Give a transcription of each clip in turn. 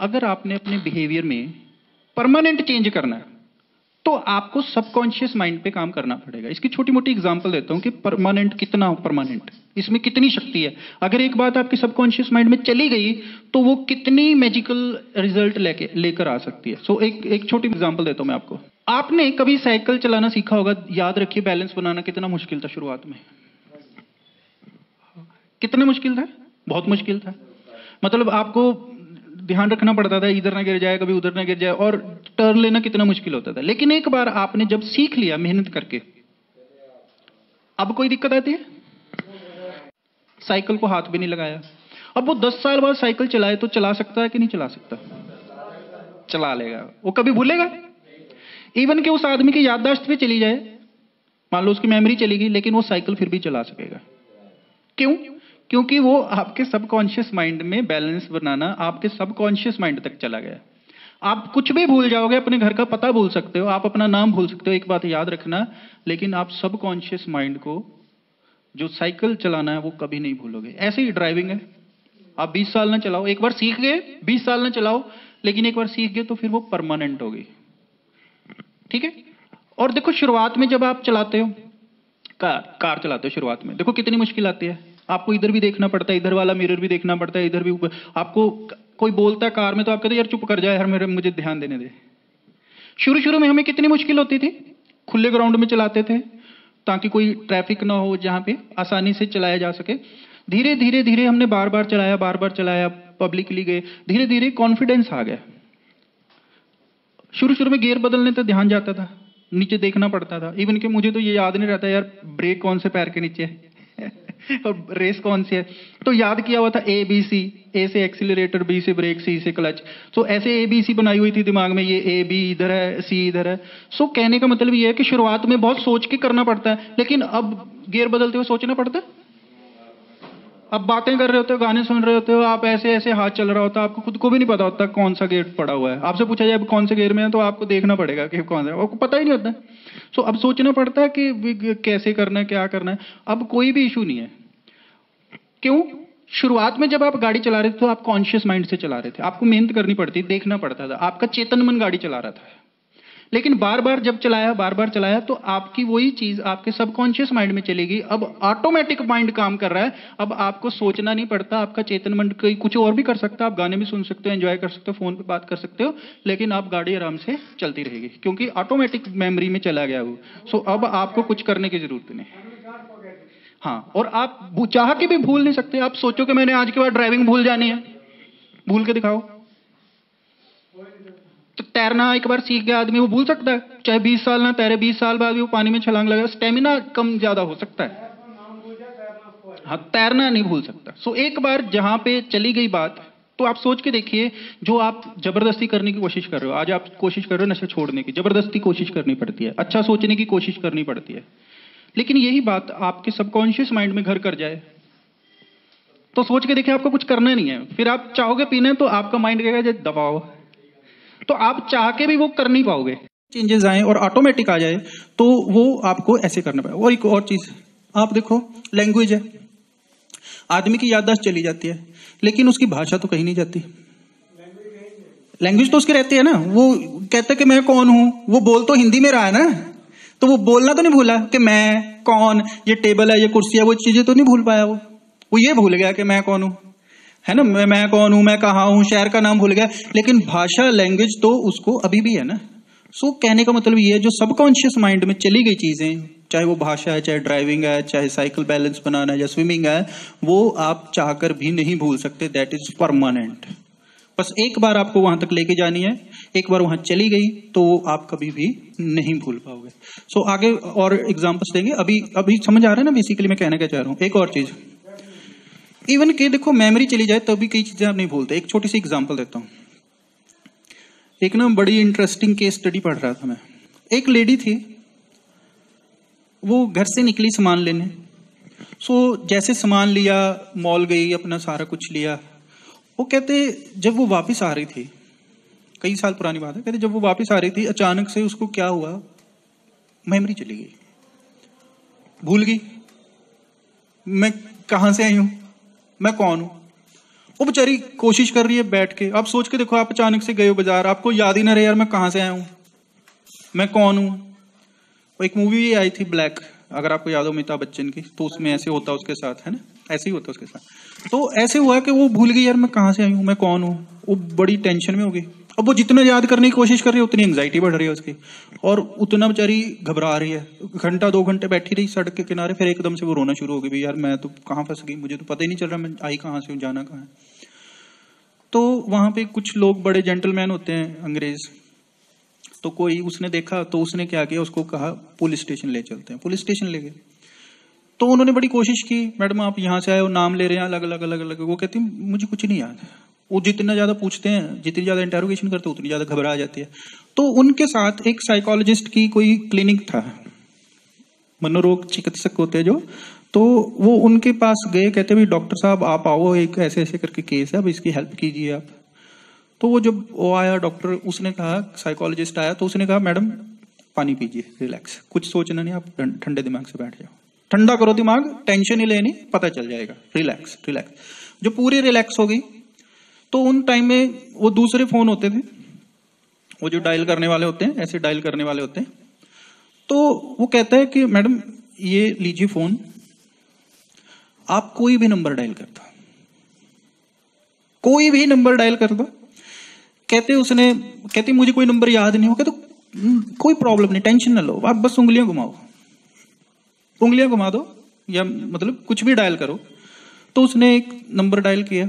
अगर आपने अपने बिहेवियर में परमानेंट चेंज करना है तो आपको सबकॉन्शियस माइंड पे काम करना पड़ेगा। इसकी छोटी मोटी एग्जांपल देता हूँ कि परमानेंट कितना परमानेंट इसमें कितनी शक्ति है। अगर एक बात आपके सबकॉन्शियस माइंड में चली गई तो वो कितनी मैजिकल रिज़ल्ट लेके लेकर आ सकती है। सो so, एक एक छोटी एग्जांपल देता हूँ मैं आपको। आपने कभी साइकिल चलाना सीखा होगा? याद रखिए बैलेंस बनाना कितना मुश्किल था शुरुआत में। कितना मुश्किल था? बहुत मुश्किल था। मतलब आपको ध्यान रखना पड़ता था, इधर ना गिर जाए, कभी उधर ना गिर जाए, और टर्न लेना कितना मुश्किल होता था। लेकिन एक बार आपने जब सीख लिया मेहनत करके, अब कोई दिक्कत आती है? साइकिल को हाथ भी नहीं लगाया। अब वो दस साल बाद साइकिल चलाए तो चला सकता है कि नहीं चला सकता? चला लेगा। वो कभी भूलेगा? इवन कि उस आदमी की याददाश्त भी चली जाए। मान लो उसकी मेमोरी चली गई, लेकिन वो साइकिल फिर भी चला सकेगा। क्यों? क्योंकि वो आपके सबकॉन्शियस माइंड में बैलेंस बनाना आपके सबकॉन्शियस माइंड तक चला गया। आप कुछ भी भूल जाओगे, अपने घर का पता भूल सकते हो, आप अपना नाम भूल सकते हो, एक बात याद रखना, लेकिन आप सबकॉन्शियस माइंड को जो साइकिल चलाना है, वो कभी नहीं भूलोगे। ऐसे ही ड्राइविंग है। आप 20 साल ना चलाओ। एक बार सीख गए 20 साल ना चलाओ, लेकिन एक बार सीख गए तो फिर वो परमानेंट होगी। ठीक है? और देखो, शुरुआत में जब आप चलाते हो, कार कार चलाते हो शुरुआत में, देखो कितनी मुश्किल आती है। आपको इधर भी देखना पड़ता है, इधर वाला मिरर भी देखना पड़ता है, इधर भी ऊपर। आपको कोई बोलता है कार में तो आप कहते यार चुप कर जाए हर मेरे, मुझे ध्यान देने दे। शुरू शुरू में हमें कितनी मुश्किल होती थी। खुले ग्राउंड में चलाते थे, ताकि कोई ट्रैफ़िक ना हो जहाँ पे आसानी से चलाया जा सके। धीरे धीरे धीरे हमने बार बार चलाया, बार बार चलाया पब्लिकली गए। धीरे धीरे कॉन्फिडेंस आ गया। शुरू शुरू में गियर बदलने तो ध्यान जाता था, नीचे देखना पड़ता था। इवन कि मुझे तो ये याद नहीं रहता यार ब्रेक कौन से पैर के नीचे है? और रेस कौन सी है? तो याद किया हुआ था ए बी सी ए से एक्सिलरेटर बी से ब्रेक सी से क्लच तो ऐसे ए बी सी बनाई हुई थी दिमाग में, ये ए बी इधर है सी इधर है. सो कहने का मतलब ये है कि शुरुआत में बहुत सोच के करना पड़ता है, लेकिन अब गियर बदलते हुए सोचना पड़ता है? अब बातें कर रहे होते हो, गाने सुन रहे होते हो, आप ऐसे ऐसे हाथ चल रहा होता है, आपको खुद को भी नहीं पता होता कौन सा गेट पड़ा हुआ है. आपसे पूछा जाए, अब कौन से गेयर में है तो आपको देखना पड़ेगा कि कौन सा आपको पता ही नहीं होता सो अब सोचना पड़ता है कि कैसे करना है, क्या करना है. अब कोई भी इशू नहीं है. क्यों? शुरुआत में जब आप गाड़ी चला रहे थे तो आप कॉन्शियस माइंड से चला रहे थे। आपको मेहनत करनी पड़ती, देखना पड़ता था। आपका चेतन मन गाड़ी चला रहा था। लेकिन बार बार जब चलाया बार बार चलाया तो आपकी वही चीज़ आपके सबकॉन्शियस माइंड में चलेगी। अब ऑटोमेटिक माइंड काम कर रहा है। अब आपको सोचना नहीं पड़ता, आपका चेतन मन कुछ और भी कर सकता है। आप गाने भी सुन सकते हो एंजॉय कर सकते हो फ़ोन पे बात कर सकते हो, लेकिन आप गाड़ी आराम से चलती रहेगी, क्योंकि ऑटोमेटिक मेमोरी में चला गया वो। सो अब आपको कुछ करने की ज़रूरत नहीं। हाँ और आप चाह के भी भूल नहीं सकते, आप सोचो कि मैंने आज के बाद ड्राइविंग भूल जानी है। भूल के दिखाओ। तो तैरना एक बार सीख गया आदमी, वो भूल सकता है। चाहे 20 साल ना तैरे 20 साल बाद भी वो पानी में छलांग लगा स्टेमिना कम ज़्यादा हो सकता है। हाँ तैरना नहीं भूल सकता। सो एक बार जहाँ पे चली गई बात तो आप सोच के देखिए, जो आप ज़बरदस्ती करने की कोशिश कर रहे हो, आज आप कोशिश कर रहे हो नशा छोड़ने की, ज़बरदस्ती कोशिश करनी पड़ती है अच्छा सोचने की कोशिश करनी पड़ती है। लेकिन यही बात आपके सबकॉन्शियस माइंड में घर कर जाए। तो सोच के देखिए, आपको कुछ करना नहीं है। फिर आप चाहोगे पीने तो आपका माइंड कहेगा दबाओ। तो आप चाह के भी वो कर नहीं पाओगे। चेंजेस आए और ऑटोमेटिक आ जाए तो वो आपको ऐसे करना पड़ेगा। और एक और चीज़, आप देखो लैंग्वेज है। आदमी की याददाश्त चली जाती है, लेकिन उसकी भाषा तो कहीं नहीं जाती। लैंग्वेज तो उसकी रहती है ना। वो कहते कि, मैं कौन हूँ? वो बोल तो हिंदी में रहा है ना। तो वो बोलना तो नहीं भूला कि मैं कौन ये टेबल है ये कुर्सी है वो चीज़ें तो नहीं भूल पाया वो। वो ये भूल गया कि मैं कौन हूँ। है ना? मैं मैं कौन हूँ मैं कहा हूँ शहर का नाम भूल गया। लेकिन भाषा लैंग्वेज तो उसको अभी भी है ना। सो so, कहने का मतलब ये है जो सबकॉन्शियस माइंड में चली गई चीज़ें चाहे वो भाषा है चाहे ड्राइविंग है चाहे साइकिल बैलेंस बनाना है या स्विमिंग है वो आप चाहकर भी नहीं भूल सकते दैट इज़ परमानेंट बस एक बार आपको वहाँ तक लेके जानी है। एक बार वहाँ चली गई तो आप कभी भी नहीं भूल पाओगे। सो so, आगे और एग्जाम्पल्स देंगे। अभी अभी समझ आ रहा है ना बेसिकली मैं कहना क्या चाह रहा हूँ। एक और चीज़। इवन के देखो मेमोरी चली जाए तभी कई चीज़ें आप नहीं भूलते। एक छोटी सी एग्ज़ाम्पल देता हूँ। एक ना बड़ी इंटरेस्टिंग केस स्टडी पढ़ रहा था मैं। एक लेडी थी। वो घर से निकली सामान लेने। सो so, जैसे सामान लिया मॉल गई अपना सारा कुछ लिया। वो कहते, जब वो वापस आ रही थी, कई साल पुरानी बात है, कहते, जब वो वापस आ रही थी, अचानक से उसको क्या हुआ? मेमोरी चली गई। भूल गई। मैं कहाँ से आई हूँ? मैं कौन हूँ? वो बेचारी कोशिश कर रही है बैठ के। आप सोच के देखो, आप अचानक से गए हो बाज़ार। आपको याद ही ना रहे, यार, मैं कहाँ से आया हूँ? मैं कौन हूँ? एक मूवी आई थी ब्लैक अगर आपको याद हो अमिताभ बच्चन की तो उसमें ऐसे होता, उसके साथ, है ना? ऐसे ही होता है उसके साथ। तो ऐसे हुआ कि वो भूल गई, यार, मैं कहाँ से आई हूँ? मैं कौन हूँ? वो बड़ी टेंशन में हो गई। अब वो जितना याद करने की कोशिश कर रही है, उतनी एंग्जाइटी बढ़ रही है उसकी। और उतना बेचारी घबरा रही है। घंटा, दो घंटे बैठी रही सड़क के किनारे, फिर एकदम से वो रोना शुरू हो गई भाई यार, मैं तो कहाँ फंस गई? मुझे तो पता ही नहीं चल रहा, मैं आई कहाँ से हूँ, जाना कहाँ है? तो वहाँ पे कुछ लोग बड़े जेंटलमैन होते हैं, अंग्रेज़। तो कोई उसने देखा तो उसने क्या किया, उसको कहा, पुलिस स्टेशन ले चलते हैं। पुलिस स्टेशन ले गए। तो उन्होंने बड़ी कोशिश की, मैडम, आप यहाँ से आए हो, नाम ले रहे हैं, अलग अलग अलग अलग। वो कहती, मुझे कुछ नहीं याद वो जितना ज़्यादा पूछते हैं, जितनी ज़्यादा इंटेरोगेशन करते उतनी ज़्यादा घबरा जाती है। तो उनके साथ एक साइकोलॉजिस्ट की कोई क्लिनिक था, मनोरोग चिकित्सक होते जो तो वो उनके पास गए, कहते, भाई डॉक्टर साहब, आप आओ, एक ऐसे ऐसे करके केस है, अब इसकी हेल्प कीजिए आप। तो वो जब वो आया डॉक्टर उसने कहा साइकोलॉजिस्ट आया तो उसने कहा, मैडम, पानी पीजिए रिलैक्स कुछ सोचना नहीं, आप ठंडे दिमाग से बैठ जाओ। ठंडा करो दिमाग टेंशन ही लेनी पता चल जाएगा। रिलैक्स रिलैक्स जो पूरी रिलैक्स हो गई तो उन टाइम में वो दूसरे फ़ोन होते थे वो जो डायल करने वाले होते हैं ऐसे डायल करने वाले होते हैं तो वो कहता है कि मैडम ये लीजिए फ़ोन आप कोई भी नंबर डायल कर दो कोई भी नंबर डायल कर दो कहते उसने कहते मुझे कोई नंबर याद नहीं हो कहते हम्म, कोई प्रॉब्लम नहीं टेंशन ना लो आप बस उंगलियाँ घुमाओ। उंगलियाँ घुमा दो, या मतलब कुछ भी डायल करो। तो उसने एक नंबर डायल किया,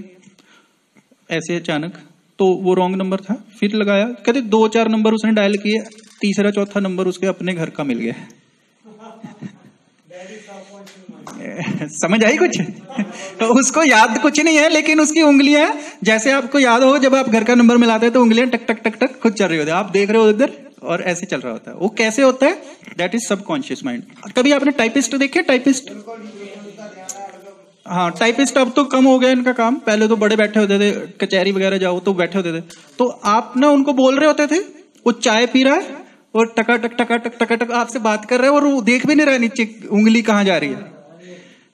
ऐसे अचानक। तो वो रॉन्ग नंबर था, फिर लगाया। कहते दो चार नंबर उसने डायल किए, तीसरा चौथा नंबर उसके अपने घर का मिल गया। समझ आई कुछ? तो उसको याद कुछ नहीं है, लेकिन उसकी उंगलियाँ, जैसे आपको याद हो, जब आप घर का नंबर मिलाते हैं तो उंगलियाँ टक टक टक टक खुद चल रही होती है। आप देख रहे हो उधर और ऐसे चल रहा होता है। वो कैसे होता है? दैट इज़ सबकॉन्शियस माइंड कभी आपने टाइपिस्ट देखे टाइपिस्ट हाँ टाइपिस्ट अब तो कम हो गया इनका काम। पहले तो बड़े बैठे होते थे, कचहरी वगैरह जाओ तो बैठे होते थे। तो आप ना उनको बोल रहे होते थे, वो चाय पी रहा है, और टका, टक टका टक टका, टक, आपसे बात कर रहे हैं, और वो देख भी नहीं रहा नीचे, उंगली कहाँ जा रही है?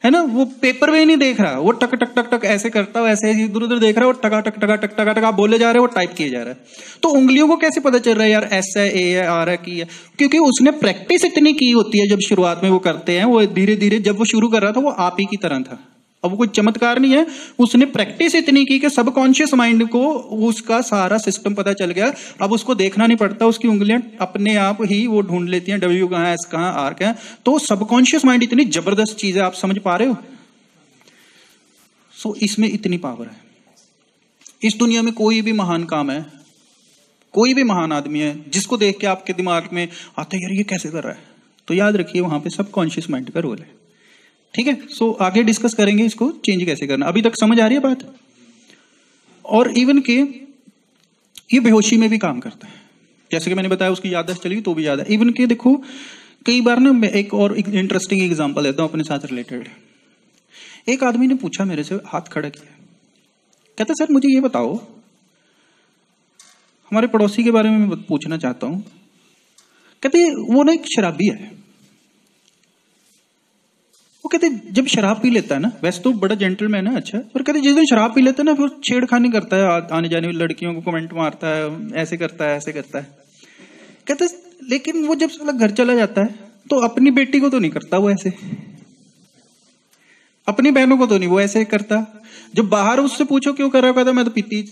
है ना? वो पेपर में ही नहीं देख रहा। वो टक टक टक टक, ऐसे करता है ऐसे इधर उधर देख रहा है, वो टका, टक टका टक, टका टका, बोले जा रहे हैं, वो टाइप किए जा रहा है। तो उंगलियों को कैसे पता चल रहा है, यार एस है ए है आर है की है? क्योंकि उसने प्रैक्टिस इतनी की होती है, जब शुरुआत में वो करते हैं, वो धीरे धीरे जब वो शुरू कर रहा था, वो आप ही की तरह था। अब वो कोई चमत्कार नहीं है। उसने प्रैक्टिस इतनी की कि सबकॉन्शियस माइंड को उसका सारा सिस्टम पता चल गया। अब उसको देखना नहीं पड़ता, उसकी उंगलियाँ अपने आप ही वो ढूंढ लेती हैं डब्ल्यू कहाँ एस कहाँ आर कहाँ तो सबकॉन्शियस माइंड इतनी ज़बरदस्त चीज़ है, आप समझ पा रहे हो? सो इसमें इतनी पावर है। इस दुनिया में कोई भी महान काम है, कोई भी महान आदमी है, जिसको देख के आपके दिमाग में आता है, यार, ये कैसे कर रहा है? तो याद रखिए, वहाँ पे सबकॉन्शियस माइंड का रोल है। ठीक है? सो आगे डिस्कस करेंगे इसको चेंज कैसे करना। अभी तक समझ आ रही है बात? और इवन के, ये बेहोशी में भी काम करता है। जैसे कि मैंने बताया, उसकी याददाश्त चली तो भी याद है। इवन के देखो, कई बार ना मैं एक और एक इंटरेस्टिंग एग्जांपल देता हूँ अपने साथ रिलेटेड एक आदमी ने पूछा मेरे से, हाथ खड़ा किया। कहता, सर, मुझे ये बताओ, हमारे पड़ोसी के बारे में मैं पूछना चाहता हूँ। कहते वो ना एक शराबी है। वो कहते जब शराब पी लेता है ना, वैसे तो बड़ा जेंटलमैन है अच्छा। पर कहते जिस दिन शराब पी लेता है ना, फिर छेड़खानी करता है आने जाने वाली लड़कियों को कमेंट मारता है, ऐसे करता है, ऐसे करता है। कहते लेकिन वो जब साला घर चला जाता है तो अपनी बेटी को तो नहीं करता वो ऐसे। अपनी बहनों को तो नहीं, वो ऐसे करता। जब बाहर उससे पूछो, क्यों कर रहा कहता मैं तो पीती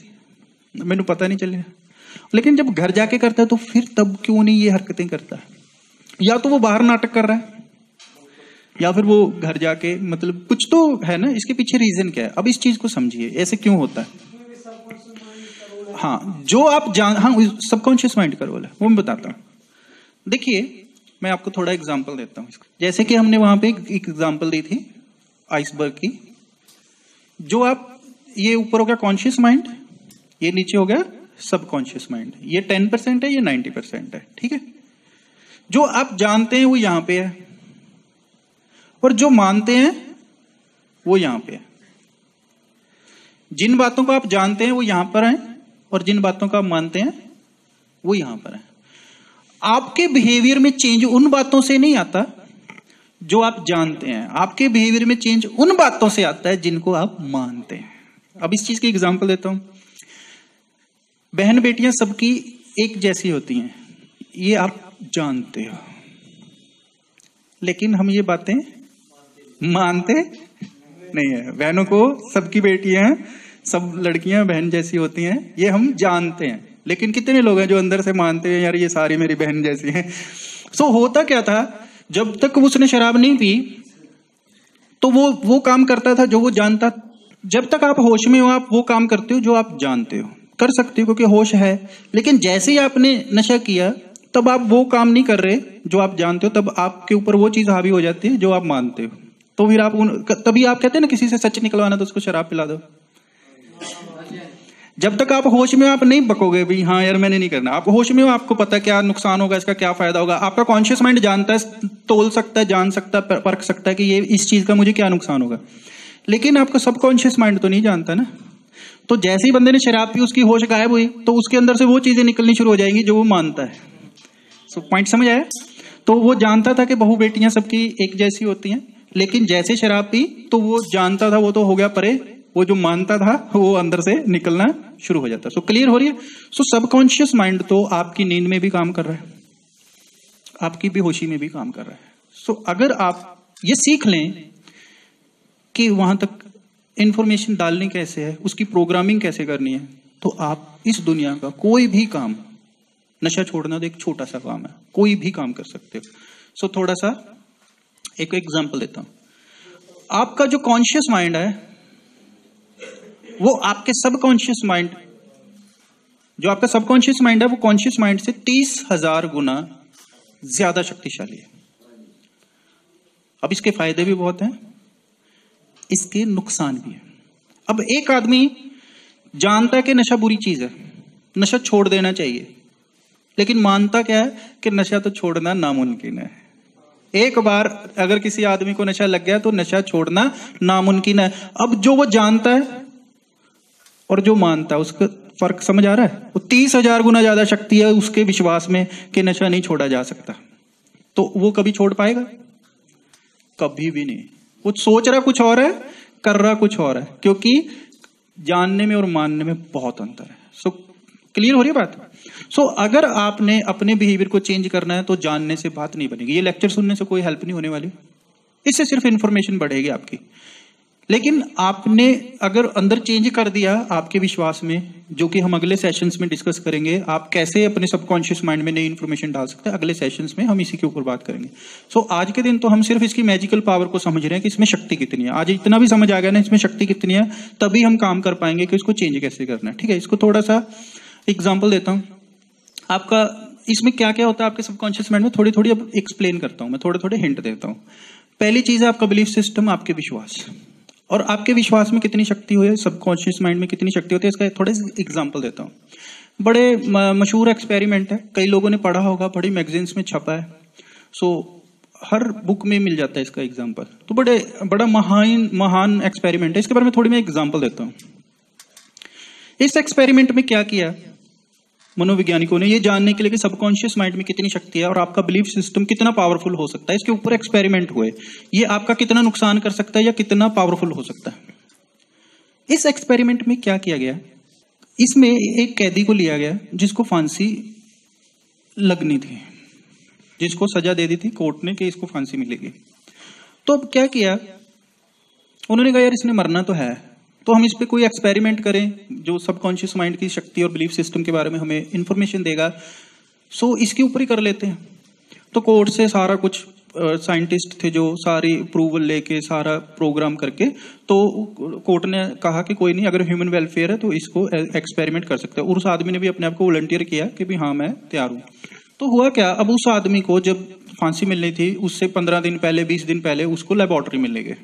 मैंने पता नहीं चले। लेकिन जब घर जाके करता है तो फिर तब क्यों नहीं ये हरकतें करता? या तो वो बाहर नाटक कर रहा है या फिर वो घर जाके मतलब कुछ तो है ना, इसके पीछे रीजन क्या है? अब इस चीज़ को समझिए, ऐसे क्यों होता है? हाँ जो आप जान हाँ सबकॉन्शियस माइंड का रोल है वो मैं बताता हूँ। देखिए, मैं आपको थोड़ा एग्ज़ाम्पल देता हूँ जैसे कि हमने वहाँ पे एक एग्ज़ाम्पल दी थी आइसबर्ग की। जो आप, ये ऊपर हो गया कॉन्शियस माइंड ये नीचे हो गया सबकॉन्शियस माइंड ये टेन परसेंट है, ये नाइन्टी परसेंट है, ठीक है? जो आप जानते हैं वो यहाँ पे है। और जो मानते हैं, वो यहाँ पे है। जिन बातों को आप जानते हैं, वो यहाँ पर है, और जिन बातों को आप मानते हैं, वो यहाँ पर है। आपके बिहेवियर में चेंज उन बातों से नहीं आता जो आप जानते हैं। आपके बिहेवियर में चेंज उन बातों से आता है जिनको आप मानते हैं। अब इस चीज़ की एग्ज़ाम्पल देता हूँ। बहन बेटियाँ सबकी एक जैसी होती हैं। ये आप जानते हो। लेकिन हम ये बातें मानते? नहीं है। बहनों को सबकी बेटी बेटियाँ सब लड़कियाँ बहन जैसी होती हैं, ये हम जानते हैं। लेकिन कितने लोग हैं जो अंदर से मानते हैं, यार ये सारी मेरी बहन जैसी हैं? सो होता क्या था? जब तक उसने शराब नहीं पी तो वो वो काम करता था जो वो जानता। जब तक आप होश में हो, आप वो काम करते हो जो आप जानते हो। कर सकते हो क्योंकि होश है। लेकिन जैसे ही आपने नशा किया, तब आप वो काम नहीं कर रहे जो आप जानते हो, तब आपके ऊपर वो चीज़ हावी हो जाती है जो आप मानते हो। तो फिर आप उन तभी आप कहते हैं ना, किसी से सच निकलवाना तो उसको शराब पिला दो। जब तक आप होश में आप नहीं बकोगे भाई हाँ यार, मैंने नहीं करना। आप होश में हो, आपको पता क्या नुकसान होगा, इसका क्या फ़ायदा होगा। आपका कॉन्शियस माइंड जानता है, तोल सकता है, जान सकता है परख सकता है कि ये इस चीज़ का मुझे क्या नुकसान होगा। लेकिन आपका सबकॉन्शियस माइंड तो नहीं जानता ना। तो जैसे ही बंदे ने शराब पी, उसकी होश गायब हुई तो उसके अंदर से वो चीज़ें निकलनी शुरू हो जाएँगी जो वो मानता है। सो पॉइंट समझ आया? तो वो जानता था कि बहु बेटियाँ सबकी एक जैसी होती हैं। लेकिन जैसे शराब पी तो वो जानता था वो तो हो गया परे। वो जो मानता था वो अंदर से निकलना शुरू हो जाता। है सो क्लियर हो रही है? सो सबकॉन्शियस माइंड तो आपकी नींद में भी काम कर रहा है। आपकी बेहोशी में भी काम कर रहा है। सो so, अगर आप ये सीख लें कि वहाँ तक इंफॉर्मेशन डालनी कैसे है उसकी प्रोग्रामिंग कैसे करनी है तो आप इस दुनिया का कोई भी काम नशा छोड़ना तो एक छोटा सा काम है कोई भी काम कर सकते हो। सो so, थोड़ा सा एक एग्जांपल देता हूँ। आपका जो कॉन्शियस माइंड है, वो आपके सबकॉन्शियस माइंड जो आपका सबकॉन्शियस माइंड है, वो कॉन्शियस माइंड से तीस हज़ार गुना ज़्यादा शक्तिशाली है। अब इसके फ़ायदे भी बहुत हैं, इसके नुकसान भी है। अब एक आदमी जानता है कि नशा बुरी चीज़ है, नशा छोड़ देना चाहिए, लेकिन मानता क्या है कि नशा तो छोड़ना नामुमकिन है। एक बार अगर किसी आदमी को नशा लग गया तो नशा छोड़ना नामुमकिन है। अब जो वो जानता है और जो मानता है, उसका फ़र्क समझ आ रहा है? वो तीस हज़ार गुना ज़्यादा शक्ति है उसके विश्वास में कि नशा नहीं छोड़ा जा सकता। तो वो कभी छोड़ पाएगा? कभी भी नहीं। वो सोच रहा कुछ और है, कर रहा कुछ और है, क्योंकि जानने में और मानने में बहुत अंतर है। सो क्लियर हो रही है बात? सो so, अगर आपने अपने बिहेवियर को चेंज करना है तो जानने से बात नहीं बनेगी। ये लेक्चर सुनने से कोई हेल्प नहीं होने वाली। इससे सिर्फ़ इंफॉर्मेशन बढ़ेगी आपकी। लेकिन आपने अगर अंदर चेंज कर दिया आपके विश्वास में जो कि हम अगले सेशंस में डिस्कस करेंगे आप कैसे अपने सबकॉन्शियस माइंड में नई इन्फॉर्मेशन डाल सकते हैं? अगले सेशंस में हम इसी के ऊपर बात करेंगे। सो so, आज के दिन तो हम सिर्फ़ इसकी मैजिकल पावर को समझ रहे हैं कि इसमें शक्ति कितनी है। आज इतना भी समझ आ गया ना इसमें शक्ति कितनी है तभी हम काम कर पाएँगे कि इसको चेंज कैसे करना है। ठीक है इसको थोड़ा सा एग्ज़ाम्पल देता हूँ। आपका, इसमें क्या क्या होता है आपके सबकॉन्शियस माइंड में? थोड़ी थोड़ी अब एक्सप्लेन करता हूँ मैं थोड़े थोड़े हिंट देता हूँ। पहली चीज़ है आपका बिलीफ सिस्टम आपके विश्वास। और आपके विश्वास में कितनी शक्ति हुई है? सबकॉन्शियस माइंड में कितनी शक्ति होती है? इसका थोड़े एग्ज़ाम्पल देता हूँ। बड़े मशहूर एक्सपेरिमेंट है। कई लोगों ने पढ़ा होगा, बड़ी मैगजीन्स में छपा है। सो हर बुक में मिल जाता है इसका एग्ज़ाम्पल तो बड़े, बड़ा महान महान एक्सपेरिमेंट है। इसके बारे में थोड़ी मैं एग्ज़ाम्पल देता हूँ। इस एक्सपेरिमेंट में क्या किया? मनोवैज्ञानिकों ने ये जानने के लिए कि सबकॉन्शियस माइंड में कितनी शक्ति है और आपका बिलीफ सिस्टम कितना पावरफुल हो सकता है। इसके ऊपर एक्सपेरिमेंट हुए। ये आपका कितना नुकसान कर सकता है या कितना पावरफुल हो सकता है? इस एक्सपेरिमेंट में क्या किया गया? इसमें एक कैदी को लिया गया जिसको फांसी लगनी थी। जिसको सजा दे दी थी कोर्ट ने कि इसको फांसी मिलेगी। तो अब क्या किया? उन्होंने कहा, यार, इसने मरना तो है। तो हम इस पर कोई एक्सपेरिमेंट करें जो सबकॉन्शियस माइंड की शक्ति और बिलीफ सिस्टम के बारे में हमें इंफॉर्मेशन देगा। सो इसके ऊपर ही कर लेते हैं। तो कोर्ट से सारा कुछ साइंटिस्ट थे जो सारी अप्रूवल लेके, सारा प्रोग्राम करके तो कोर्ट ने कहा कि कोई नहीं, अगर ह्यूमन वेलफेयर है तो इसको एक्सपेरिमेंट कर सकते हैं। और उस आदमी ने भी अपने आप को वॉलंटियर किया कि भी हाँ मैं तैयार हूँ। तो हुआ क्या? अब उस आदमी को जब फांसी मिलनी थी, उससे पंद्रह दिन पहले, बीस दिन पहले, उसको लेबोरेटरी गए।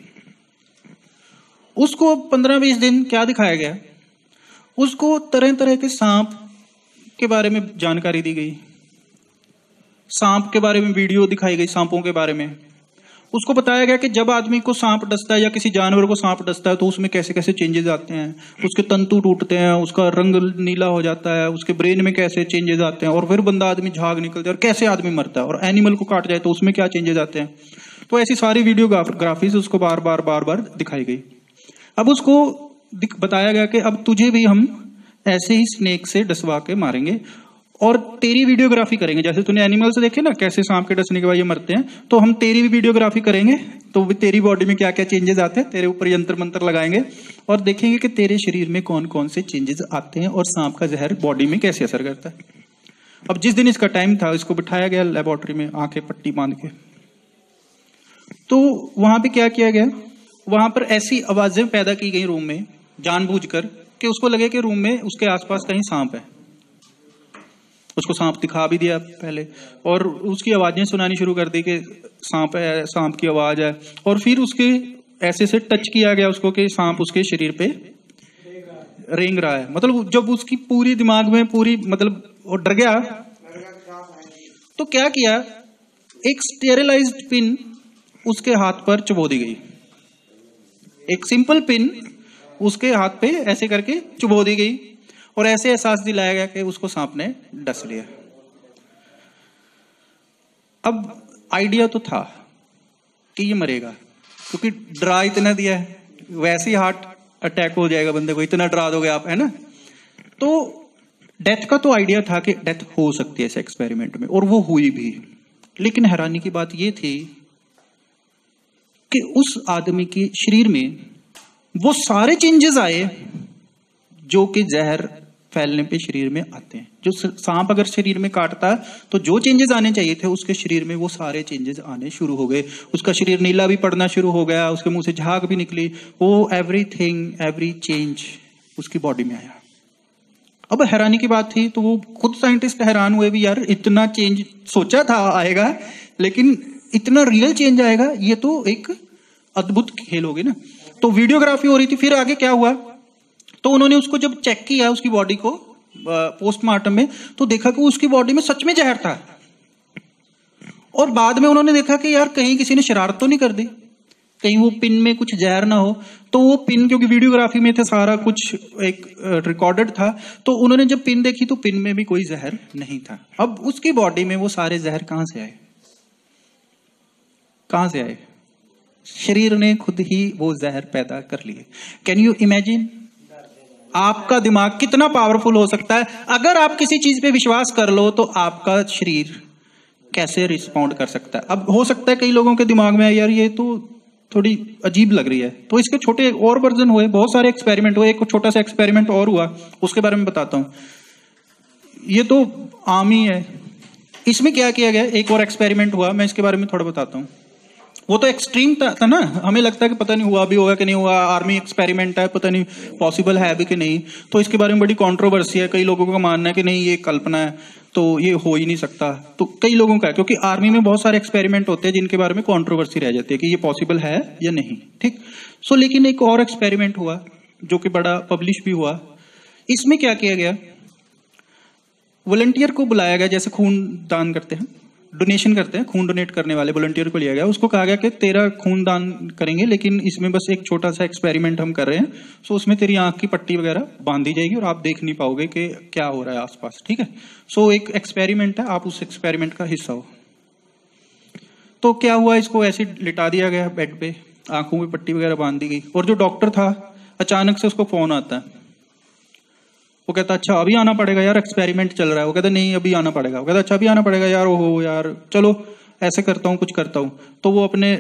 उसको पंद्रह बीस दिन क्या दिखाया गया? उसको तरह तरह के सांप के बारे में जानकारी दी गई। सांप के बारे में वीडियो दिखाई गई, सांपों के बारे में। उसको बताया गया कि जब आदमी को सांप डसता है या किसी जानवर को सांप डसता है तो उसमें कैसे कैसे चेंजेस आते हैं? उसके तंतु टूटते हैं, उसका रंग नीला हो जाता है, उसके ब्रेन में कैसे चेंजेस आते हैं, और फिर बंदा आदमी झाग निकलता है, और कैसे आदमी मरता है, और एनिमल को काट जाए तो उसमें क्या चेंजेस आते हैं? तो ऐसी सारी वीडियो वीडियोग्राफीज उसको बार बार बार बार दिखाई गई। अब उसको बताया गया कि अब तुझे भी हम ऐसे ही स्नेक से डसवा के मारेंगे और तेरी वीडियोग्राफी करेंगे। जैसे तूने एनिमल्स देखे ना, कैसे सांप के डसने के बाद ये मरते हैं तो हम तेरी भी वीडियोग्राफी करेंगे तो तेरी बॉडी में क्या क्या चेंजेस आते हैं, तेरे ऊपर यंत्र मंत्र लगाएँगे और देखेंगे कि तेरे शरीर में कौन कौन से चेंजेस आते हैं और सांप का जहर बॉडी में कैसे असर करता है। अब जिस दिन इसका टाइम था, इसको बिठाया गया लेबोरेटरी में आँखें पट्टी बाँध के तो वहाँ पे क्या किया गया? वहाँ पर ऐसी आवाज़ें पैदा की गई रूम में, जानबूझकर, कि उसको लगे कि रूम में उसके आसपास कहीं सांप है। उसको सांप दिखा भी दिया पहले, और उसकी आवाज़ें सुनानी शुरू कर दी कि सांप है, सांप की आवाज़ है, और फिर उसके ऐसे से टच किया गया उसको कि सांप उसके शरीर पे रेंग रहा है। मतलब जब उसकी पूरी दिमाग में पूरी मतलब वो डर गया तो क्या किया? एक स्टेरिलाइज्ड पिन उसके हाथ पर चुबो दी गई। एक सिंपल पिन उसके हाथ पे ऐसे करके चुभो दी गई और ऐसे एहसास दिलाया गया कि उसको सांप ने डस लिया। अब आइडिया तो था कि ये मरेगा, क्योंकि डरा इतना दिया है, वैसे ही हार्ट अटैक हो जाएगा बंदे को, इतना डरा दोगे आप, है ना? तो डेथ का तो आइडिया था कि डेथ हो सकती है इस एक्सपेरिमेंट में, और वो हुई भी। लेकिन हैरानी की बात ये थी कि उस आदमी के शरीर में वो सारे चेंजेस आए जो कि जहर फैलने पे शरीर में आते हैं। जो सांप अगर शरीर में काटता है तो जो चेंजेस आने चाहिए थे, उसके शरीर में वो सारे चेंजेस आने शुरू हो गए। उसका शरीर नीला भी पड़ना शुरू हो गया, उसके मुँह से झाग भी निकली। वो एवरीथिंग एवरी चेंज उसकी बॉडी में आया। अब हैरानी की बात थी तो वो खुद साइंटिस्ट हैरान हुए भी, यार, इतना चेंज सोचा था, आएगा? लेकिन इतना रियल चेंज आएगा, ये तो एक अद्भुत खेल होगी ना। तो वीडियोग्राफी हो रही थी, फिर आगे क्या हुआ? तो उन्होंने उसको जब चेक किया उसकी बॉडी को पोस्टमार्टम में तो देखा कि उसकी बॉडी में सच में जहर था। और बाद में उन्होंने देखा कि यार कहीं किसी ने शरारत तो नहीं कर दी। कहीं वो पिन में कुछ जहर ना हो। तो वो पिन क्योंकि वीडियोग्राफी में थे, सारा कुछ एक रिकॉर्डेड था तो उन्होंने जब पिन देखी तो पिन में भी कोई जहर नहीं था। अब उसकी बॉडी में वो सारे जहर कहाँ से आए? कहाँ से आए? शरीर ने खुद ही वो जहर पैदा कर लिए। कैन यू इमेजिन आपका दिमाग कितना पावरफुल हो सकता है। अगर आप किसी चीज़ पे विश्वास कर लो तो आपका शरीर कैसे रिस्पॉन्ड कर सकता है? अब हो सकता है कई लोगों के दिमाग में, यार ये तो थोड़ी अजीब लग रही है। तो इसके छोटे और वर्जन हुए, बहुत सारे एक्सपेरिमेंट हुए। एक छोटा सा एक्सपेरिमेंट और हुआ, उसके बारे में बताता हूँ। ये तो आम ही है। इसमें क्या किया गया? एक और एक्सपेरिमेंट हुआ, मैं इसके बारे में थोड़ा बताता हूँ। वो तो एक्सट्रीम था, था ना? हमें लगता है कि पता नहीं हुआ भी होगा कि नहीं हुआ आर्मी एक्सपेरिमेंट है पता नहीं पॉसिबल है भी कि नहीं। तो इसके बारे में बड़ी कंट्रोवर्सी है कई लोगों का मानना है कि नहीं ये कल्पना है तो ये हो ही नहीं सकता। तो कई लोगों का है क्योंकि आर्मी में बहुत सारे एक्सपेरिमेंट होते हैं जिनके बारे में कॉन्ट्रोवर्सी रह जाती है कि ये पॉसिबल है या नहीं ठीक? सो लेकिन एक और एक्सपेरिमेंट हुआ जो कि बड़ा पब्लिश भी हुआ। इसमें क्या किया गया? वॉलंटियर को बुलाया गया जैसे खून दान करते हैं। डोनेशन करते हैं, खून डोनेट करने वाले वॉलंटियर को लिया गया। उसको कहा गया कि तेरा खून दान करेंगे, लेकिन इसमें बस एक छोटा सा एक्सपेरिमेंट हम कर रहे हैं। सो उसमें तेरी आँख की पट्टी वगैरह बांधी जाएगी और आप देख नहीं पाओगे कि क्या हो रहा है आसपास, ठीक है? सो एक एक्सपेरिमेंट है, आप उस एक्सपेरिमेंट का हिस्सा हो। तो क्या हुआ? इसको ऐसे लिटा दिया गया बेड पे, आँखों में पट्टी वगैरह बाँध दी गई। और जो डॉक्टर था, अचानक से उसको फ़ोन आता है। वो कहता अच्छा अभी आना पड़ेगा यार एक्सपेरिमेंट चल रहा है। वो कहता, नहीं, अभी आना पड़ेगा। वो कहता अच्छा अभी आना पड़ेगा यार, ओहो, यार, चलो, ऐसे करता हूँ, कुछ करता हूँ। तो वो अपने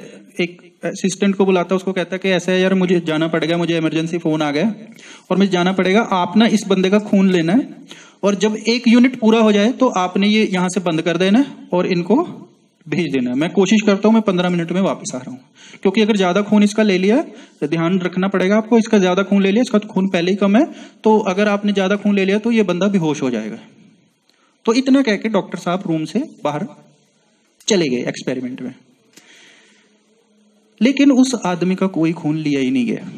एक असिस्टेंट को बुलाता है, उसको कहता है कि, ऐसा है यार, मुझे जाना पड़ेगा, मुझे इमरजेंसी फ़ोन आ गया और मुझे जाना पड़ेगा, आप ना इस बंदे का खून लेना है और जब एक यूनिट पूरा हो जाए तो आपने ये यहाँ से बंद कर देना और इनको भेज देना मैं कोशिश करता हूँ, मैं पंद्रह मिनट में वापस आ रहा हूँ। क्योंकि अगर ज़्यादा खून इसका ले लिया तो ध्यान रखना पड़ेगा आपको, इसका ज़्यादा खून ले लिया, इसका तो खून पहले ही कम है तो अगर आपने ज़्यादा खून ले लिया तो ये बंदा बेहोश हो जाएगा। तो इतना कह के डॉक्टर साहब रूम से बाहर चले गए एक्सपेरिमेंट में। लेकिन उस आदमी का कोई खून लिया ही नहीं गया।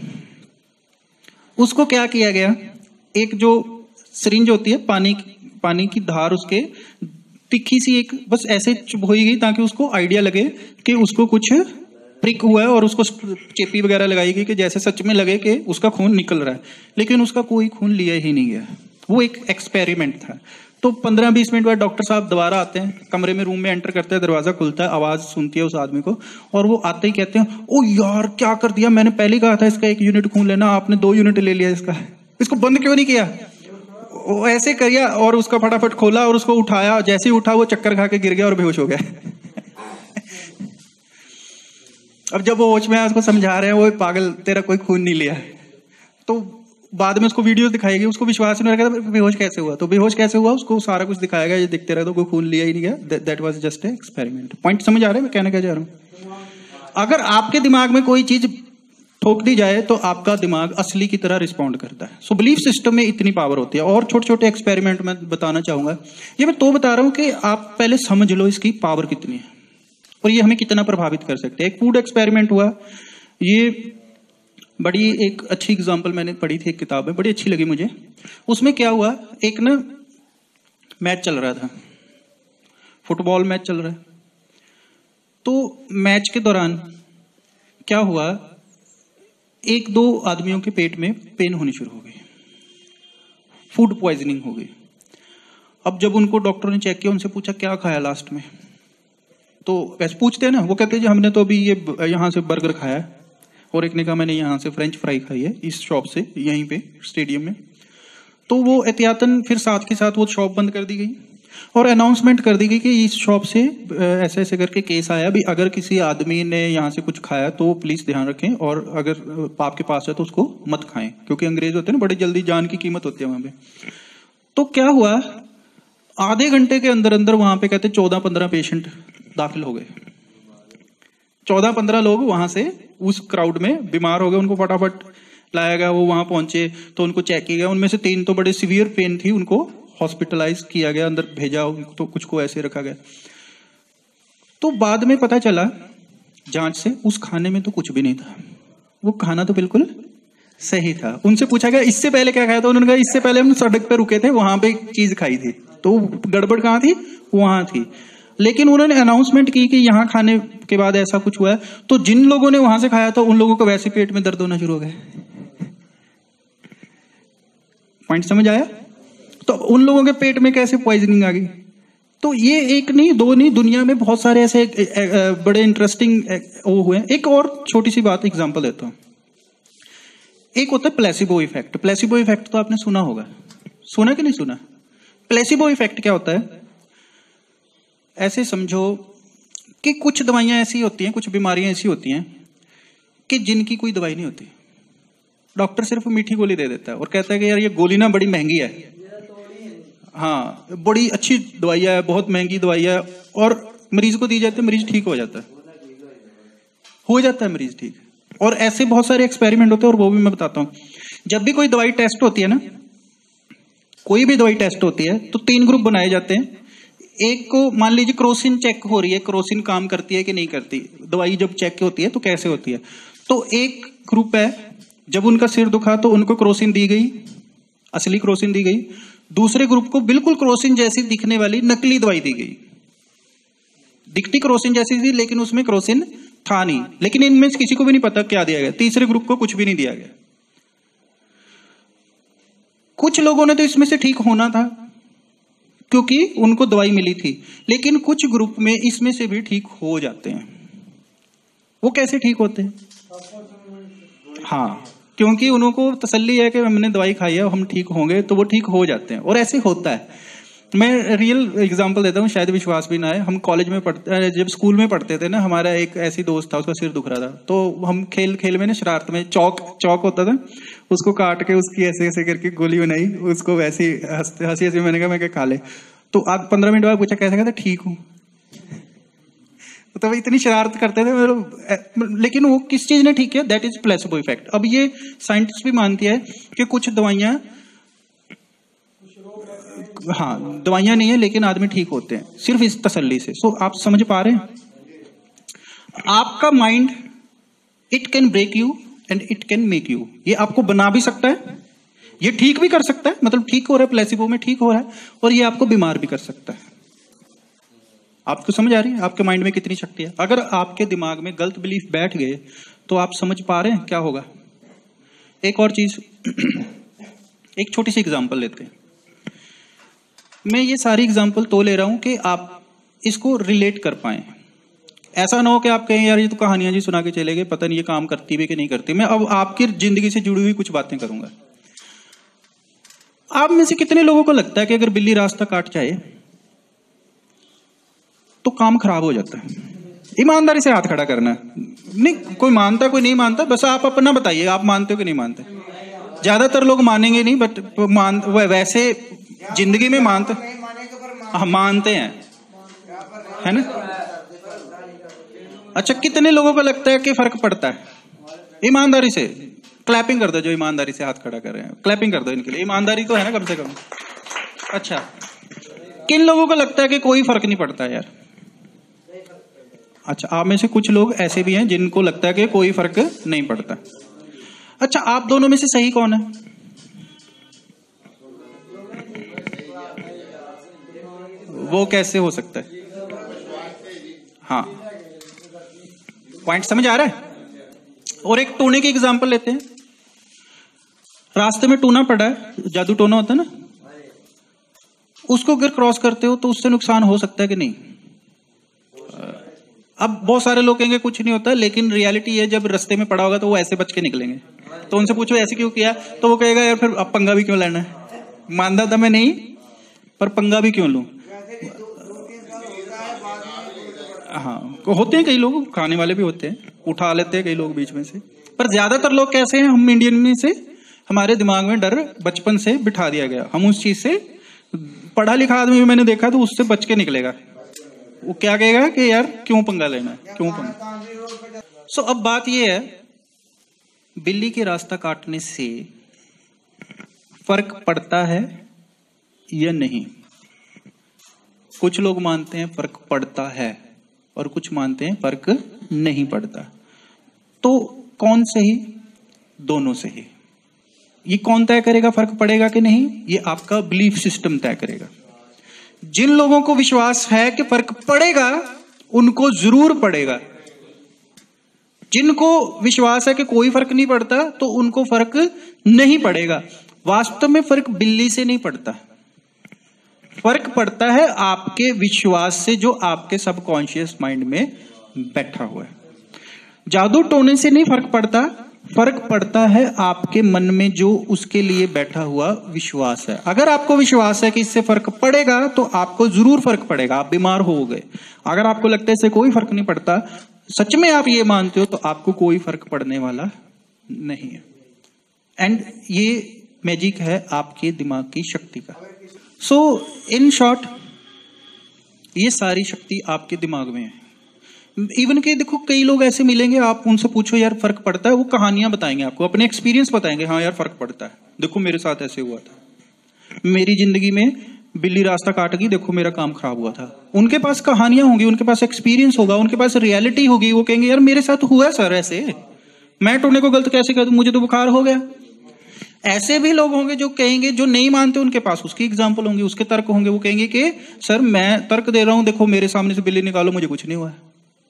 उसको क्या किया गया? एक जो सरिंज होती है, पानी पानी की धार उसके तिखी सी एक बस ऐसे चुप हो गई ताकि उसको आइडिया लगे कि उसको कुछ प्रिक हुआ है और उसको चेपी वगैरह लगाई गई कि जैसे सच में लगे कि उसका खून निकल रहा है। लेकिन उसका कोई खून लिया ही नहीं गया। वो एक एक्सपेरिमेंट था। तो पंद्रह बीस मिनट बाद डॉक्टर साहब दोबारा आते हैं, कमरे में, रूम में एंटर करते हैं, दरवाज़ा खुलता है, आवाज़ सुनती है उस आदमी को और वो आते ही कहते हैं, ओ यार, क्या कर दिया? मैंने पहले कहा था इसका एक यूनिट खून लेना, आपने दो यूनिट ले लिया इसका। इसको बंद क्यों नहीं किया? ऐसे करिया और उसका फटाफट खोला और उसको उठाया, जैसे ही उठा वो चक्कर खा के गिर गया और बेहोश हो गया। और जब वो होश में उसको समझा रहे हैं वो पागल, तेरा कोई खून नहीं लिया। तो बाद में उसको वीडियो दिखाएगी, उसको विश्वास नहीं रहेगा, बेहोश कैसे हुआ? तो बेहोश कैसे हुआ, उसको सारा कुछ दिखाएगा, ये दिखते रहे तो कोई खून लिया ही नहीं गया। That was just experiment point समझ आ रहा है? मैं कहने क्या जा रहा हूँ। अगर आपके दिमाग में कोई चीज़ ठोक दी जाए तो आपका दिमाग असली की तरह रिस्पॉन्ड करता है। सो बिलीफ सिस्टम में इतनी पावर होती है। और छोटे छोटे एक्सपेरिमेंट में बताना चाहूँगा। ये मैं तो बता रहा हूँ कि आप पहले समझ लो इसकी पावर कितनी है। और ये हमें कितना प्रभावित कर सकते हैं। एक फ़ूड एक्सपेरिमेंट हुआ। ये बड़ी एक अच्छी एग्ज़ाम्पल मैंने पढ़ी थी एक किताब में। बड़ी अच्छी लगी मुझे। उसमें क्या हुआ? एक ना मैच चल रहा था। फुटबॉल मैच चल रहा है। तो मैच के दौरान क्या हुआ? एक दो आदमियों के पेट में पेन होनी शुरू हो गई फ़ूड पॉइजनिंग हो गई। अब जब उनको डॉक्टर ने चेक किया, उनसे पूछा, क्या खाया लास्ट में? तो वैसे पूछते हैं ना, वो कहते हैं, जी, हमने तो अभी ये, यहाँ से बर्गर खाया है। और एक ने कहा, मैंने यहाँ से फ्रेंच फ्राई खाई है, इस शॉप से, यहीं पे स्टेडियम में। तो वो एहतियातन फिर साथ के साथ वो शॉप बंद कर दी गई। और अनाउंसमेंट कर दी गई कि इस शॉप से ऐसे ऐसे करके केस आया। भी अगर किसी आदमी ने यहाँ से कुछ खाया तो प्लीज़ ध्यान रखें और अगर आपके पास है तो उसको मत खाएँ, क्योंकि अंग्रेज़ होते हैं ना, बड़ी जल्दी जान की कीमत होती है वहाँ पे। तो क्या हुआ? आधे घंटे के अंदर अंदर वहाँ पे कहते चौदह पंद्रह पेशेंट दाखिल हो गए। चौदह पंद्रह लोग वहाँ से, उस क्राउड में बीमार हो गए, उनको फटाफट लाया गया, वो वहाँ पहुँचे तो उनको चेक किया गया। उनमें से तीन तो बड़े सीवियर पेन थी, उनको हॉस्पिटलाइज किया गया, अंदर भेजा तो कुछ को ऐसे रखा गया। तो बाद में पता चला, जाँच से उस खाने में तो कुछ भी नहीं था। वो खाना तो बिल्कुल सही था। उनसे पूछा गया, इससे पहले क्या खाया था? उन्होंने कहा, इससे पहले हम सड़क पर रुके थे, वहाँ पे चीज़ खाई थी। तो गड़बड़ कहाँ थी? वहाँ थी। लेकिन उन्होंने अनाउंसमेंट की कि यहाँ खाने के बाद ऐसा कुछ हुआ है। तो जिन लोगों ने वहाँ से खाया था, उन लोगों को वैसे पेट में दर्द होना शुरू हो गया। पॉइंट समझ आया? तो उन लोगों के पेट में कैसे पॉइजनिंग आ गई? तो ये एक नहीं, दो नहीं, दुनिया में बहुत सारे ऐसे बड़े इंटरेस्टिंग वो हुए हैं। एक और छोटी सी बात एग्ज़ाम्पल देता हूँ। एक होता है प्लेसिबो इफ़ेक्ट प्लेसिबो इफ़ेक्ट तो आपने सुना होगा। सुना कि नहीं सुना? प्लेसिबो इफ़ेक्ट क्या होता है? ऐसे समझो कि कुछ दवाइयाँ ऐसी होती हैं, कुछ बीमारियाँ ऐसी होती हैं कि जिनकी कोई दवाई नहीं होती। डॉक्टर सिर्फ़ मीठी गोली दे देता है और कहता है कि यार ये गोली ना बड़ी महँगी है। हाँ बड़ी अच्छी दवाइयाँ है, बहुत महँगी दवाइयाँ है, और मरीज़ को दी जाती है मरीज़ ठीक हो जाता है। हो जाता है मरीज़ ठीक। और ऐसे बहुत सारे एक्सपेरिमेंट होते हैं, और वो भी मैं बताता हूँ। जब भी कोई दवाई टेस्ट होती है ना, कोई भी दवाई टेस्ट होती है तो तीन ग्रुप बनाए जाते हैं। एक को मान लीजिए क्रोसिन चेक हो रही है, क्रोसिन काम करती है कि नहीं करती? दवाई जब चेक होती है तो कैसे होती है? तो एक ग्रुप है, जब उनका सिर दुखा तो उनको क्रोसिन दी गई, असली क्रोसिन दी गई। दूसरे ग्रुप को बिल्कुल क्रोसिन जैसी दिखने वाली नकली दवाई दी गई। दिखती क्रोसिन जैसी थी, लेकिन उसमें क्रोसिन था नहीं। लेकिन इनमें किसी को भी नहीं पता क्या दिया गया। तीसरे ग्रुप को कुछ भी नहीं दिया गया। कुछ लोगों ने तो इसमें से ठीक होना था, क्योंकि उनको दवाई मिली थी। लेकिन कुछ ग्रुप में इसमें से भी ठीक हो जाते हैं। वो कैसे ठीक होते हैं? हाँ। क्योंकि उनको तसल्ली है कि हमने दवाई खाई है, हम ठीक होंगे तो वो ठीक हो जाते हैं। और ऐसे होता है। मैं रियल एग्जांपल देता हूँ, शायद विश्वास भी ना है हम कॉलेज में पढ़ते जब स्कूल में पढ़ते थे ना, हमारा एक ऐसी दोस्त था, उसका सिर दुख रहा था। तो हम खेल खेल में ना शरारत में चौक चौक होता था, उसको काट के उसकी ऐसे ऐसे करके गोली बनाई, उसको वैसी हँसी हँसी मैंने कहा, मैं क्या खा ले? तो आज पंद्रह मिनट बाद पूछा, कैसे? कहता, ठीक हूँ। तो इतनी शरारत करते थे मतलब लेकिन वो किस चीज़ ने ठीक किया? दैट इज़ प्लेसिबो इफ़ेक्ट अब ये साइंटिस्ट भी मानती है कि कुछ दवाइयाँ हाँ दवाइयाँ नहीं है लेकिन आदमी ठीक होते हैं सिर्फ़ इस तसल्ली से। सो so, आप समझ पा रहे हैं? आपका mind it can break you and it can make you ये आपको बना भी सकता है ये ठीक भी कर सकता है मतलब ठीक हो रहा है प्लेसिबो में ठीक हो रहा है और ये आपको बीमार भी कर सकता है। आपको समझ आ रही है, आपके माइंड में कितनी शक्ति है। अगर आपके दिमाग में गलत बिलीफ बैठ गए तो आप समझ पा रहे हैं क्या होगा। एक और चीज़, एक छोटी सी एग्ज़ाम्पल लेते हैं। मैं ये सारी एग्ज़ाम्पल तो ले रहा हूँ कि आप इसको रिलेट कर पाए। ऐसा ना हो कि आप कहें, यार, ये तो कहानियाँ जी सुना के चले गए, पता नहीं ये काम करती भी कि नहीं करती। मैं अब आपकी ज़िंदगी से जुड़ी हुई कुछ बातें करूँगा। आप में से कितने लोगों को लगता है कि अगर बिल्ली रास्ता काट जाए तो काम खराब हो जाता है। ईमानदारी से हाथ खड़ा करना। नहीं, कोई मानता, कोई नहीं मानता, बस आप अपना बताइए, आप मानते हो कि नहीं मानते? ज़्यादातर लोग मानेंगे नहीं बट मान वैसे ज़िंदगी में मानते। हाँ मानते हैं। है ना? अच्छा कितने लोगों को लगता है कि फ़र्क पड़ता है? ईमानदारी से। क्लैपिंग कर दो जो ईमानदारी से हाथ खड़ा कर रहे हैं। क्लैपिंग कर दो इनके लिए। ईमानदारी तो है ना कम से कम। अच्छा। किन लोगों को लगता है कि कोई फ़र्क नहीं पड़ता यार? अच्छा आप में से कुछ लोग ऐसे भी हैं जिनको लगता है कि कोई फ़र्क नहीं पड़ता। अच्छा आप दोनों में से सही कौन है? वो कैसे हो सकता है? हाँ। पॉइंट समझ आ रहा है? और एक टोने की एग्जांपल लेते हैं। रास्ते में टूना पड़ा है, जादू टोना होता है ना? उसको अगर क्रॉस करते हो तो उससे नुकसान हो सकता है कि नहीं? अब बहुत सारे लोग कहेंगे, कुछ नहीं होता, लेकिन रियलिटी है, जब रस्ते में पड़ा होगा तो वो ऐसे बच के निकलेंगे। तो उनसे पूछो, ऐसे क्यों किया? तो वो कहेगा, यार फिर अब पंगा भी क्यों लेना है? मानता था मैं नहीं, पर पंगा भी क्यों लू? हाँ होते हैं कई लोग, खाने वाले भी होते हैं, उठा लेते हैं कई लोग बीच में से। पर ज़्यादातर लोग कैसे हैं, हम इंडियन में से, हमारे दिमाग में डर बचपन से बिठा दिया गया। हम उस चीज़ से, पढ़ा लिखा आदमी भी मैंने देखा तो उससे बच के निकलेगा। वो क्या कहेगा कि यार क्यों पंगा लेना है? क्यों पंगा? सो so, अब बात यह है बिल्ली के रास्ता काटने से फ़र्क पड़ता है या नहीं? कुछ लोग मानते हैं फ़र्क पड़ता है और कुछ मानते हैं फ़र्क नहीं पड़ता। तो कौन सही दोनों सही ये कौन तय करेगा फ़र्क पड़ेगा कि नहीं? ये आपका बिलीफ सिस्टम तय करेगा। जिन लोगों को विश्वास है कि फ़र्क पड़ेगा, उनको ज़रूर पड़ेगा। जिनको विश्वास है कि कोई फ़र्क नहीं पड़ता तो उनको फ़र्क नहीं पड़ेगा। वास्तव में फ़र्क बिल्ली से नहीं पड़ता। फ़र्क पड़ता है आपके विश्वास से, जो आपके सबकॉन्शियस माइंड में बैठा हुआ है। जादू टोने से नहीं फ़र्क पड़ता फ़र्क पड़ता है आपके मन में जो उसके लिए बैठा हुआ विश्वास है। अगर आपको विश्वास है कि इससे फ़र्क पड़ेगा तो आपको ज़रूर फ़र्क पड़ेगा। आप बीमार हो गए। अगर आपको लगता है इससे कोई फ़र्क नहीं पड़ता, सच में आप ये मानते हो तो आपको कोई फ़र्क पड़ने वाला नहीं है। एंड ये मैजिक है आपके दिमाग की शक्ति का। सो इन शॉर्ट ये सारी शक्ति आपके दिमाग में है। इवन के देखो, कई लोग ऐसे मिलेंगे, आप उनसे पूछो, यार, फ़र्क पड़ता है? वो कहानियाँ बताएँगे आपको। अपने एक्सपीरियंस बताएँगे हाँ यार, फ़र्क पड़ता है। देखो, मेरे साथ ऐसे हुआ था। मेरी ज़िंदगी में बिल्ली रास्ता काट गई, देखो, मेरा काम खराब हुआ था। उनके पास कहानियाँ होंगी, उनके पास एक्सपीरियंस होगा, उनके पास रियलिटी होगी, वो कहेंगे, यार, मेरे साथ हुआ सर, ऐसे? मैं टोने को गलत कैसे कर दू? मुझे तो बुखार हो गया। ऐसे भी लोग होंगे जो कहेंगे, जो नहीं मानते उनके पास, उसकी एग्ज़ाम्पल होंगे, उसके तर्क होंगे, वो कहेंगे कि, सर, मैं तर्क दे रहा हूँ, देखो, मेरे सामने से बिल्ली निकालो, मुझे कुछ नहीं हुआ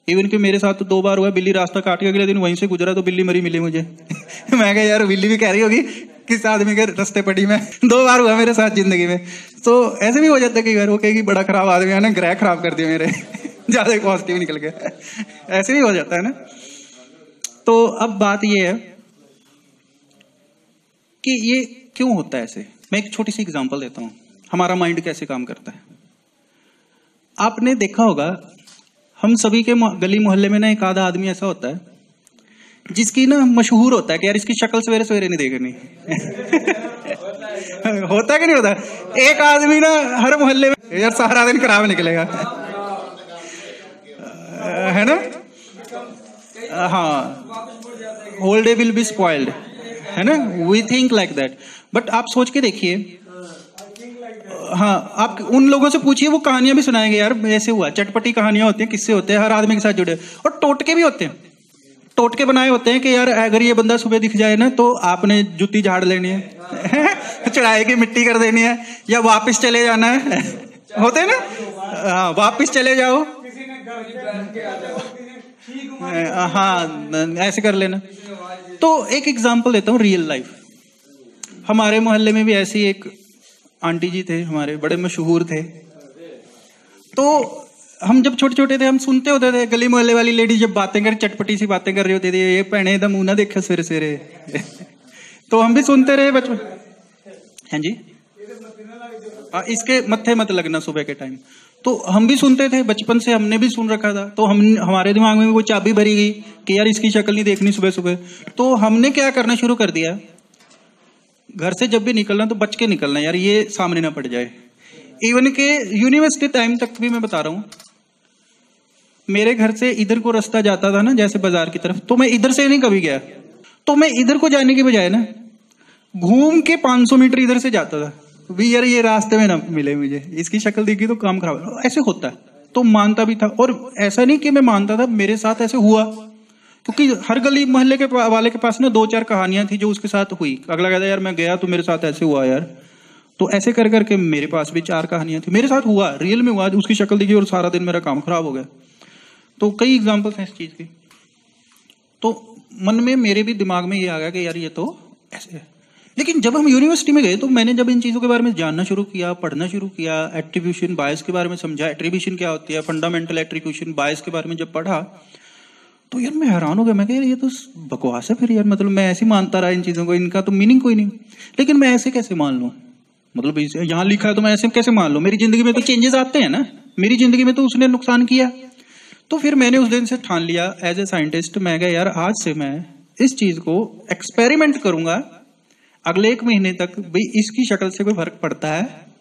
इवन कि मेरे साथ तो दो बार हुआ बिल्ली रास्ता काट के अगले दिन वहीं से गुजरा तो बिल्ली मरी मिली मुझे। मैं कहा, यार, बिल्ली भी कह रही होगी किस आदमी के रास्ते पड़ी में। दो बार हुआ मेरे साथ ज़िंदगी में। तो ऐसे भी हो जाता है कई बार, वो कहेगी बड़ा खराब आदमी है ना, ग्रह खराब कर दिया मेरे। ज़्यादा पॉजिटिव निकल गया। ऐसे भी हो जाता है ना? तो अब बात ये है कि ये क्यों होता है ऐसे? मैं एक छोटी सी एग्जांपल देता हूँ। हमारा माइंड कैसे काम करता है? आपने देखा होगा हम सभी के गली मोहल्ले में ना एक आधा आदमी ऐसा होता है, जिसकी ना मशहूर होता है कि यार इसकी शक्ल सवेरे सवेरे नहीं देखनी। होता कि नहीं होता? एक आदमी ना हर मोहल्ले में यार सारा दिन खराब निकलेगा। है ना? हाँ। Whole day will be spoiled है ना? We think like that but आप सोच के देखिए हाँ आप उन लोगों से पूछिए, वो कहानियाँ भी सुनाएँगे यार, ऐसे हुआ, चटपटी कहानियाँ होती हैं, किससे होते हैं, हर आदमी के साथ जुड़े। और टोटके भी होते हैं। टोटके बनाए होते हैं कि यार, अगर ये बंदा सुबह दिख जाए ना तो आपने जूती झाड़ लेनी है। चढ़ाई की मिट्टी कर देनी है, या वापस चले जाना है। होते हैं ना? हाँ वापिस चले जाओ। हाँ ऐसे कर लेना। तो एक एग्ज़ाम्पल देता हूँ रियल लाइफ हमारे मोहल्ले में भी ऐसी एक आंटी जी थे हमारे बड़े मशहूर थे। तो हम जब छोटे छोटे थे हम सुनते होते थे गली मोहल्ले वाली लेडी जब बातें कर चटपटी सी बातें कर रही होती थी ये पहने द मुँह ना देखे सवेरे सवेरे। तो हम भी सुनते रहे बचपन हैं जी। आ, इसके मत्थे मत लगना सुबह के टाइम। तो हम भी सुनते थे बचपन से हमने भी सुन रखा था। तो हम हमारे दिमाग में वो चाबी भरी गई कि यार इसकी शक्ल नहीं देखनी सुबह सुबह तो हमने क्या करना शुरू कर दिया? घर से जब भी निकलना तो बच के निकलना यार, ये सामने ना पड़ जाए। इवन के यूनिवर्सिटी टाइम तक भी मैं बता रहा हूँ, मेरे घर से इधर को रास्ता जाता था ना, जैसे बाज़ार की तरफ़ तो मैं इधर से नहीं कभी गया। तो मैं इधर को जाने के बजाय ना, घूम के 500 मीटर इधर से जाता था। भी यार, ये रास्ते में ना मिले मुझे। इसकी शक्ल देखी तो काम खराब ऐसे होता है। तो मानता भी था। और ऐसा नहीं कि मैं मानता था, मेरे साथ ऐसे हुआ। क्योंकि हर गली मोहल्ले के वाले के पास ना दो चार कहानियाँ थी जो उसके साथ हुई। अगला कहता यार, मैं गया तो मेरे साथ ऐसे हुआ यार। तो ऐसे कर करके मेरे पास भी चार कहानियाँ थी। मेरे साथ हुआ, रियल में हुआ, उसकी शक्ल देखी और सारा दिन मेरा काम खराब हो गया। तो कई एग्जाम्पल्स हैं इस चीज़ की। तो मन में, मेरे भी दिमाग में ये आ गया कि यार, ये तो ऐसे है। लेकिन जब हम यूनिवर्सिटी में गए तो मैंने जब इन चीज़ों के बारे में जानना शुरू किया, पढ़ना शुरू किया एट्रीब्यूशन बायस के बारे में समझा एट्रीब्यूशन क्या होती है फंडामेंटल एट्रीब्यूशन बायस के बारे में जब पढ़ा तो यार मैं हैरान हो गया, मैं यार ये तो बकवास है फिर यार मतलब मैं ऐसे मानता रहा इन चीज़ों को, इनका तो मीनिंग कोई नहीं। लेकिन मैं ऐसे कैसे मान लूँ? मतलब यहाँ लिखा है तो मैं ऐसे कैसे मान लूँ? मेरी ज़िंदगी में तो चेंजेस आते हैं ना। मेरी ज़िंदगी में तो उसने नुकसान किया। तो फिर मैंने उस दिन से ठान लिया एज ए साइंटिस्ट मैं गया यार, आज से मैं इस चीज़ को एक्सपेरिमेंट करूँगा। अगले एक महीने तक, भाई, इसकी शक्ल से कोई फ़र्क पड़ता है?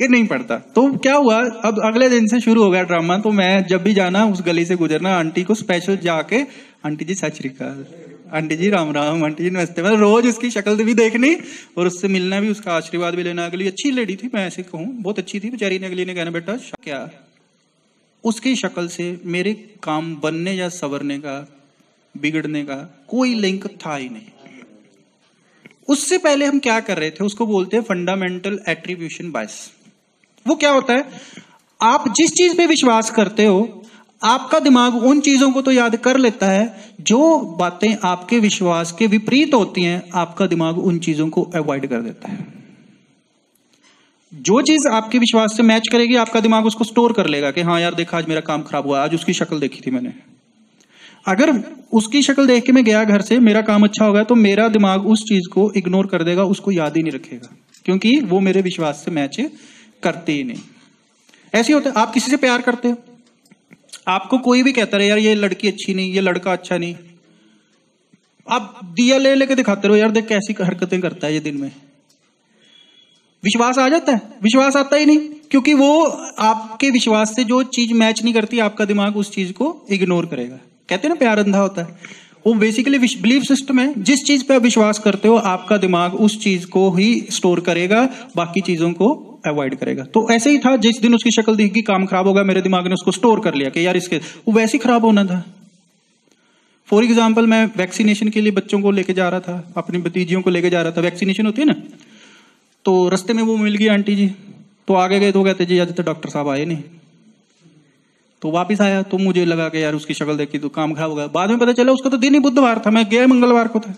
कि नहीं पड़ता तो क्या हुआ? अब अगले दिन से शुरू हो गया ड्रामा तो मैं जब भी जाना, उस गली से गुजरना, आंटी को स्पेशल जाके, आंटी जी सच श्रीकाल आंटी जी, राम राम, आंटी जी, नमस्ते। मतलब रोज उसकी शक्ल भी देखनी और उससे मिलना भी, उसका आशीर्वाद भी लेना। अगली अच्छी लेडी थी, मैं ऐसे कहूँ, बहुत अच्छी थी बेचारी ने। अगली ने कहना, बेटा क्या? उसकी शक्ल से मेरे काम बनने या सवरने का, बिगड़ने का कोई लिंक था ही नहीं। उससे पहले हम क्या कर रहे थे? उसको बोलते हैं फंडामेंटल एट्रीब्यूशन बायस वो क्या होता है? आप जिस चीज़ पे विश्वास करते हो, आपका दिमाग उन चीज़ों को तो याद कर लेता है, जो बातें आपके विश्वास के विपरीत होती हैं, आपका दिमाग उन चीज़ों को अवॉइड कर देता है। जो चीज़ आपके विश्वास से मैच करेगी, आपका दिमाग उसको स्टोर कर लेगा कि हाँ यार देखा, आज मेरा काम खराब हुआ, आज उसकी शक्ल देखी थी मैंने। अगर उसकी शक्ल देख के मैं गया घर से, मेरा काम अच्छा होगा तो मेरा दिमाग उस चीज़ को इग्नोर कर देगा, उसको याद ही नहीं रखेगा, क्योंकि वो मेरे विश्वास से मैच करते ही नहीं। ऐसे होता आप किसी से प्यार करते हो? आपको कोई भी कहता रहे, यार, ये लड़की अच्छी नहीं, ये लड़का अच्छा नहीं। आप दिया ले लेके दिखाते रहो, यार, देख कैसी हरकतें करता है ये दिन में। विश्वास आ जाता है? विश्वास आता ही नहीं, क्योंकि वो आपके विश्वास से जो चीज़ मैच नहीं करती, आपका दिमाग उस चीज़ को इग्नोर करेगा। कहते हैं ना, प्यार अंधा होता है। वो बेसिकली बिलीफ सिस्टम है। जिस चीज़ पे आप विश्वास करते हो, आपका दिमाग उस चीज़ को ही स्टोर करेगा, बाकी चीज़ों को अवॉइड करेगा। तो ऐसे ही था, जिस दिन उसकी शक्ल देखी, काम खराब होगा मेरे दिमाग ने उसको स्टोर कर लिया कि यार इसके वो वैसे ही खराब होना था। फॉर एग्ज़ाम्पल मैं वैक्सीनेशन के लिए बच्चों को लेके जा रहा था, अपनी भतीजियों को लेके जा रहा था। वैक्सीनेशन होती है ना? तो रस्ते में वो मिल गई आंटी जी। तो आगे गए तो कहते, जी, आज तो डॉक्टर साहब आए नहीं। तो वापिस आया तो मुझे लगा कि यार उसकी शक्ल देखी तो काम खराब हो गया। बाद में पता चला उसका तो दिन ही बुधवार था, मैं गया मंगलवार को था।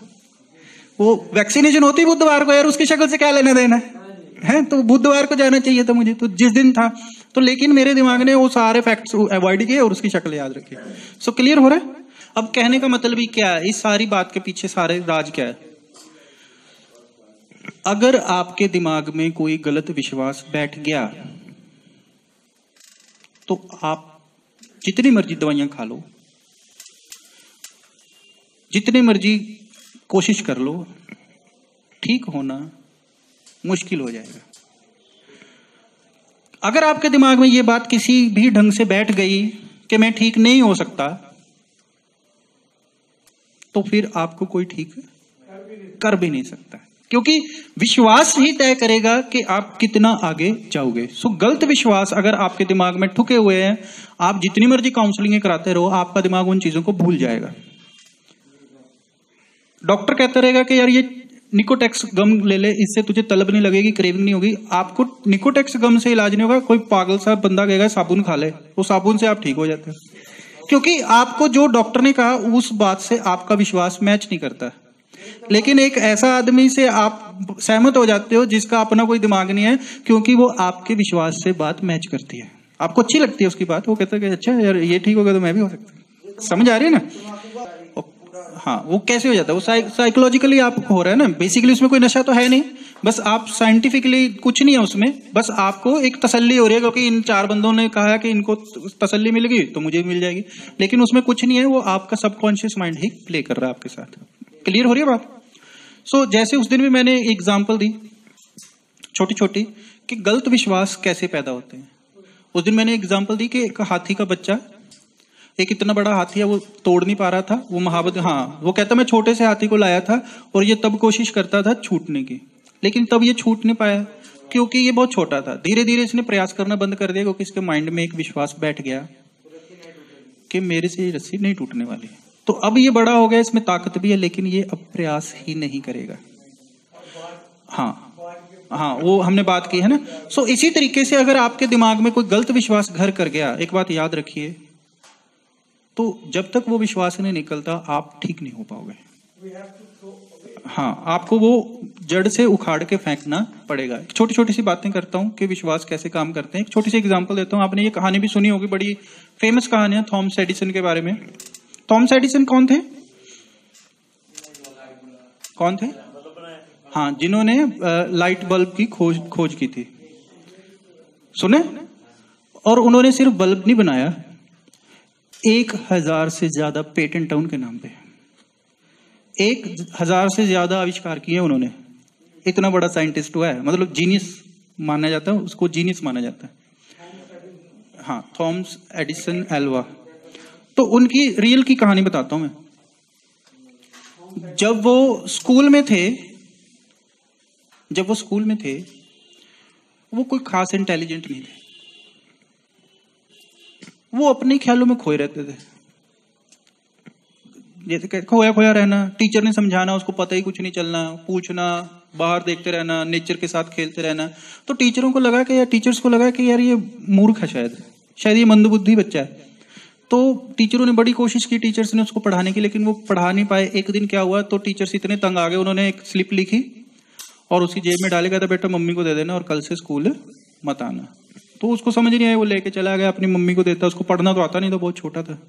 वो वैक्सीनेशन होती बुधवार को, यार उसकी शक्ल से क्या लेना देना है? तो बुधवार को जाना चाहिए था मुझे तो जिस दिन था। तो लेकिन मेरे दिमाग ने वो सारे फैक्ट्स अवॉइड किए और उसकी शक्ल याद रखी। सो क्लियर हो रहा है? अब कहने का मतलब ही क्या है? इस सारी बात के पीछे सारे राज क्या है? अगर आपके दिमाग में कोई गलत विश्वास बैठ गया तो आप जितनी मर्ज़ी दवाइयाँ खा लो, जितनी मर्ज़ी कोशिश कर लो, ठीक होना मुश्किल हो जाएगा। अगर आपके दिमाग में यह बात किसी भी ढंग से बैठ गई कि मैं ठीक नहीं हो सकता तो फिर आपको कोई ठीक कर भी नहीं सकता। क्योंकि विश्वास ही तय करेगा कि आप कितना आगे जाओगे। सो गलत विश्वास अगर आपके दिमाग में ठुके हुए हैं, आप जितनी मर्ज़ी काउंसलिंग कराते रहो, आपका दिमाग उन चीज़ों को भूल जाएगा। डॉक्टर कहता रहेगा कि यार ये निकोटेक्स गम ले ले, इससे तुझे तलब नहीं लगेगी क्रेविंग नहीं होगी। आपको निकोटेक्स गम से इलाज नहीं होगा, कोई पागल सा बंदा कहेगा, साबुन खा ले। वो साबुन से आप ठीक हो जाते हैं। क्योंकि आपको जो डॉक्टर ने कहा, उस बात से आपका विश्वास मैच नहीं करता। लेकिन एक ऐसा आदमी से आप सहमत हो जाते हो जिसका अपना कोई दिमाग नहीं है, क्योंकि वो आपके विश्वास से बात मैच करती है। आपको अच्छी लगती है उसकी बात? वो कहता है कि अच्छा यार ये ठीक होगा तो मैं भी हो सकता समझ आ रही है ना? हाँ वो कैसे हो जाता है? वो साइकोलॉजिकली आप हो रहा है ना? बेसिकली उसमें कोई नशा तो है नहीं। बस आप साइंटिफिकली कुछ नहीं है उसमें। बस आपको एक तसल्ली हो रही है, क्योंकि इन चार बंदों ने कहा कि इनको तसल्ली मिल गई तो मुझे भी मिल जाएगी। लेकिन उसमें कुछ नहीं है, वो आपका सबकॉन्शियस माइंड ही प्ले कर रहा है आपके साथ। क्लियर हो रही है बात? सो so, जैसे उस दिन भी मैंने एग्ज़ाम्पल दी छोटी छोटी कि गलत विश्वास कैसे पैदा होते हैं। उस दिन मैंने एग्ज़ाम्पल दी कि एक हाथी का बच्चा एक इतना बड़ा हाथी है वो तोड़ नहीं पा रहा था वो महाबत हाँ वो कहता मैं छोटे से हाथी को लाया था और ये तब कोशिश करता था छूटने की लेकिन तब ये छूट नहीं पाया क्योंकि ये बहुत छोटा था। धीरे धीरे इसने प्रयास करना बंद कर दिया क्योंकि इसके माइंड में एक विश्वास बैठ गया कि मेरे से ये रस्सी नहीं टूटने वाली। तो अब ये बड़ा हो गया, इसमें ताकत भी है, लेकिन ये अब प्रयास ही नहीं करेगा। हाँ हाँ वो हमने बात की है ना? सो इसी तरीके से अगर आपके दिमाग में कोई गलत विश्वास घर कर गया, एक बात याद रखिए तो जब तक वो विश्वास नहीं निकलता, आप ठीक नहीं हो पाओगे। हाँ आपको वो जड़ से उखाड़ के फेंकना पड़ेगा। छोटी छोटी सी बातें करता हूँ कि विश्वास कैसे काम करते हैं। एक छोटी सी एग्जांपल देता हूँ, आपने ये कहानी भी सुनी होगी, बड़ी फ़ेमस कहानी है, थॉमस एडिसन के बारे में। थॉमस एडिसन कौन थे? कौन थे? हाँ जिन्होंने लाइट बल्ब की खोज खोज की थी। सुने? और उन्होंने सिर्फ़ बल्ब नहीं बनाया, एक हज़ार से ज़्यादा पेटेंट है उनके नाम पे। एक हज़ार से ज़्यादा आविष्कार किए उन्होंने। इतना बड़ा साइंटिस्ट हुआ है। मतलब जीनियस माना जाता है, उसको जीनियस माना जाता है। हाँ थॉम्स एडिसन एल्वा तो उनकी रियल की कहानी बताता हूँ मैं। जब वो स्कूल में थे, जब वो स्कूल में थे, वो कोई खास इंटेलिजेंट नहीं थे। वो अपने ख्यालों में खोए रहते थे। जैसे खोया खोया रहना टीचर ने समझाना, उसको पता ही कुछ नहीं चलना, पूछना, बाहर देखते रहना नेचर के साथ खेलते रहना। तो टीचरों को लगा कि यार टीचर्स को लगा कि यार ये मूर्ख है शायद। शायद ये मंदबुद्धि बच्चा है। तो टीचरों ने बड़ी कोशिश की, टीचर्स ने उसको पढ़ाने की, लेकिन वो पढ़ा नहीं पाए। एक दिन क्या हुआ तो टीचर्स इतने तंग आ गए, उन्होंने एक स्लिप लिखी और उसकी जेब में डाले गया था बेटा मम्मी को दे देना और कल से स्कूल मत आना। तो उसको समझ नहीं आया वो लेके चला गया, अपनी मम्मी को देता, उसको पढ़ना तो आता नहीं था, बहुत छोटा था।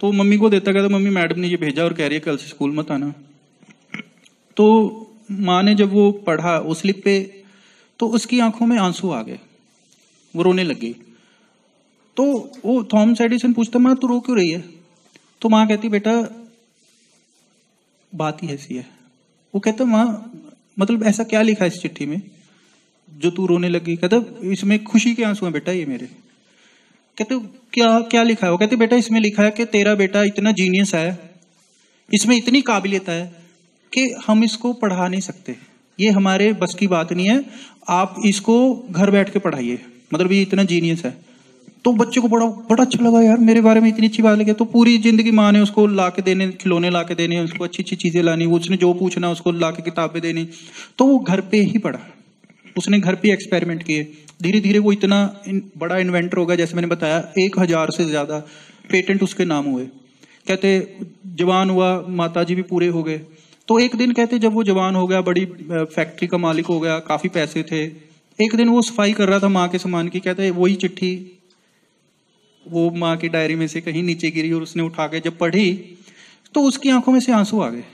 तो मम्मी को देता गया तो मम्मी मैडम ने ये भेजा और कह रही है, कल से स्कूल मत आना। तो माँ ने जब वो पढ़ा, उस स्लिप पे तो उसकी आँखों में आँसू आ गए, वो रोने लग गई। तो वो थॉमस एडिसन पूछता, माँ, तू रो क्यों रही है? तो माँ कहती, बेटा, बात ही ऐसी है। वो कहता, माँ मतलब ऐसा क्या लिखा है इस चिट्ठी में? जो तू रोने लगी? कहते, इसमें खुशी के आँसू हैं बेटा, ये मेरे। कहते, क्या क्या लिखा है? वो कहते, बेटा, इसमें लिखा है कि तेरा बेटा इतना जीनियस है। इसमें इतनी काबिलियत है कि हम इसको पढ़ा नहीं सकते। ये हमारे बस की बात नहीं है। आप इसको घर बैठ के पढ़ाइए। मतलब ये इतना जीनियस है। तो बच्चे को बड़ा बड़ा अच्छा लगा, यार, मेरे बारे में इतनी अच्छी बात लगी तो पूरी ज़िंदगी माँ ने उसको ला के देने, खिलौने ला के देने, उसको अच्छी अच्छी चीज़ें लानी, उसने जो पूछना उसको ला के किताबें देनी। तो वो घर पे ही पढ़ा। उसने घर पे एक्सपेरिमेंट किए। धीरे धीरे वो इतना बड़ा इन्वेंटर होगा जैसे मैंने बताया, एक हज़ार से ज़्यादा पेटेंट उसके नाम हुए। कहते, जवान हुआ माता जी भी पूरे हो गए। तो एक दिन कहते, जब वो जवान हो गया, बड़ी फैक्ट्री का मालिक हो गया, काफ़ी पैसे थे। एक दिन वो सफ़ाई कर रहा था माँ के सामान की। कहते, वही चिट्ठी वो माँ की डायरी में से कहीं नीचे गिरी और उसने उठा के जब पढ़ी तो उसकी आँखों में से आँसू आ गए।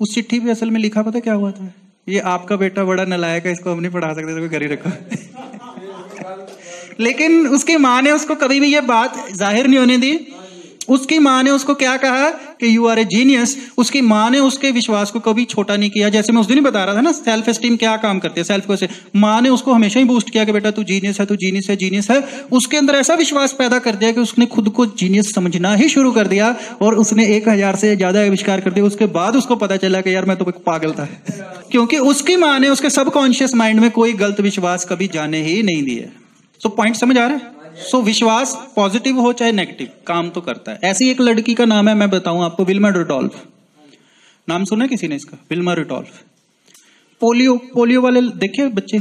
उस चिट्ठी पे असल में लिखा पता क्या हुआ था? ये आपका बेटा बड़ा नलायक है, इसको हम नहीं पढ़ा सकते घर ही रखा। लेकिन उसकी माँ ने उसको कभी भी ये बात ज़ाहिर नहीं होने दी। उसकी माँ ने उसको क्या कहा कि यू आर ए जीनियस उसकी माँ ने उसके विश्वास को कभी छोटा नहीं किया। जैसे मैं उस दिन ही बता रहा था ना सेल्फ एस्टीम क्या काम करती है? सेल्फ को माँ ने उसको हमेशा ही बूस्ट किया कि बेटा तू जीनियस है, तू जीनियस है जीनियस है। उसके अंदर ऐसा विश्वास पैदा कर दिया कि उसने खुद को जीनियस समझना ही शुरू कर दिया और उसने एक हज़ार से ज़्यादा आविष्कार कर दिया उसके बाद उसको पता चला कि यार मैं तो पागल था। क्योंकि उसकी माँ ने उसके सबकॉन्शियस माइंड में कोई गलत विश्वास कभी जाने ही नहीं दिए। सो पॉइंट समझ आ रहा है? सो so, विश्वास पॉजिटिव हो चाहे नेगेटिव काम तो करता है। ऐसी एक लड़की का नाम है मैं बताऊँ आपको विल्मा रिटोल्फ नाम सुना किसी ने इसका? विल्मा रिटोल्फ पोलियो पोलियो वाले देखे बच्चे?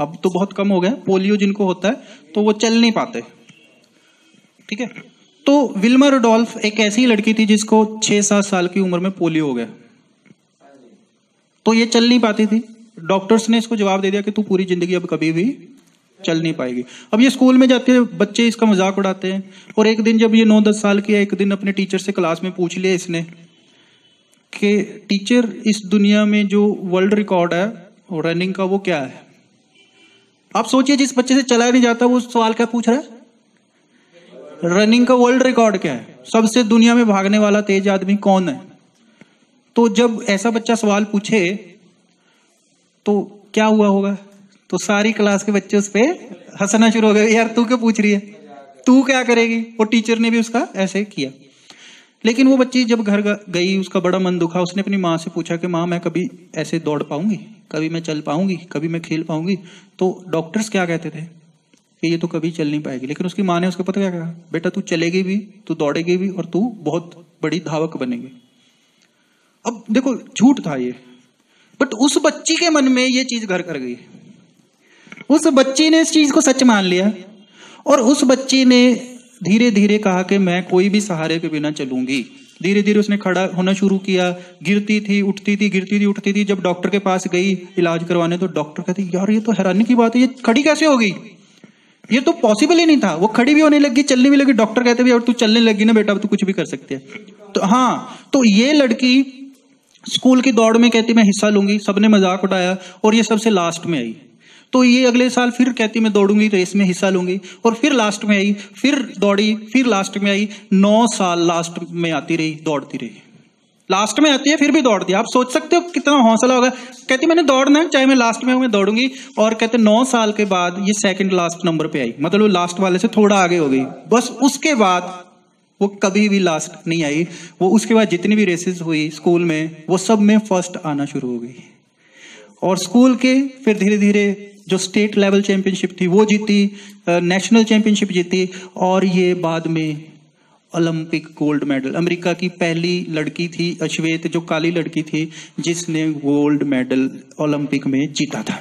अब तो बहुत कम हो गया पोलियो जिनको होता है तो वो चल नहीं पाते। ठीक है? तो विल्मा रोडोल्फ एक ऐसी लड़की थी जिसको छह सात साल की उम्र में पोलियो हो गया। तो ये चल नहीं पाती थी। डॉक्टर्स ने इसको जवाब दे दिया कि तू पूरी ज़िंदगी अब कभी भी चल नहीं पाएगी। अब ये स्कूल में जाते हैं, बच्चे इसका मज़ाक उड़ाते हैं। और एक दिन जब ये नौ दस साल की है एक दिन अपने टीचर से क्लास में पूछ लिया इसने कि, टीचर, इस दुनिया में जो वर्ल्ड रिकॉर्ड है रनिंग का वो क्या है? आप सोचिए, जिस बच्चे से चलाया नहीं जाता, वो सवाल क्या पूछ रहा है? रनिंग का वर्ल्ड रिकॉर्ड क्या है? सबसे दुनिया में भागने वाला तेज आदमी कौन है? तो जब ऐसा बच्चा सवाल पूछे तो क्या हुआ होगा? तो सारी क्लास के बच्चे उस पर हंसना शुरू हो गए, यार, तू क्या पूछ रही है? तू क्या करेगी? वो टीचर ने भी उसका ऐसे किया। लेकिन वो बच्ची जब घर गई, उसका बड़ा मन दुखा, उसने अपनी माँ से पूछा कि, माँ, मैं कभी ऐसे दौड़ पाऊँगी? कभी मैं चल पाऊँगी? कभी मैं खेल पाऊँगी? तो डॉक्टर्स क्या कहते थे? कि ये तो कभी चल नहीं पाएगी। लेकिन उसकी माँ ने उसको पता क्या कहा? बेटा, तू चलेगी भी, तू दौड़ेगी भी और तू बहुत बड़ी धावक बनेगी। अब देखो, झूठ था ये। बट उस बच्ची के मन में ये चीज़ घर कर गई। उस बच्ची ने इस चीज़ को सच मान लिया। और उस बच्ची ने धीरे धीरे कहा कि मैं कोई भी सहारे के बिना चलूँगी। धीरे धीरे उसने खड़ा होना शुरू किया। गिरती थी, उठती थी, गिरती थी, उठती थी। जब डॉक्टर के पास गई इलाज करवाने तो डॉक्टर कहते, यार, ये तो हैरानी की बात है। ये खड़ी कैसे हो गई ये तो पॉसिबल ही नहीं था। वो खड़ी भी होने लगी, चलने भी लगी। डॉक्टर कहते भी और तू चलने लगी ना बेटा तू कुछ भी कर सकते है। तो हाँ तो ये लड़की स्कूल की दौड़ में कहती, मैं हिस्सा लूँगी। सबने मज़ाक उठाया और ये सबसे लास्ट में आई। तो ये अगले साल फिर कहती मैं दौड़ूँगी, रेस में हिस्सा लूँगी। और फिर लास्ट में आई, फिर दौड़ी, फिर लास्ट में आई, नौ साल लास्ट में आती रही, दौड़ती रही। लास्ट में आती है, फिर भी दौड़ती है। आप सोच सकते हो कितना हौसला होगा। कहती मैंने दौड़ना है, चाहे मैं लास्ट में हूँ, मैं दौड़ूँगी। और कहते नौ साल के बाद ये सेकंड लास्ट नंबर पे आई। मतलब लास्ट वाले से थोड़ा आगे हो गई। बस उसके बाद वो कभी भी लास्ट नहीं आई। वो उसके बाद जितनी भी रेसेस हुई स्कूल में, वो सब में फ़र्स्ट आना शुरू हो गई। और स्कूल के फिर धीरे धीरे जो स्टेट लेवल चैंपियनशिप थी, वो जीती नेशनल चैंपियनशिप जीती और ये बाद में ओलंपिक गोल्ड मेडल अमेरिका की पहली लड़की थी, अश्वेत, जो काली लड़की थी, जिसने गोल्ड मेडल ओलंपिक में जीता था।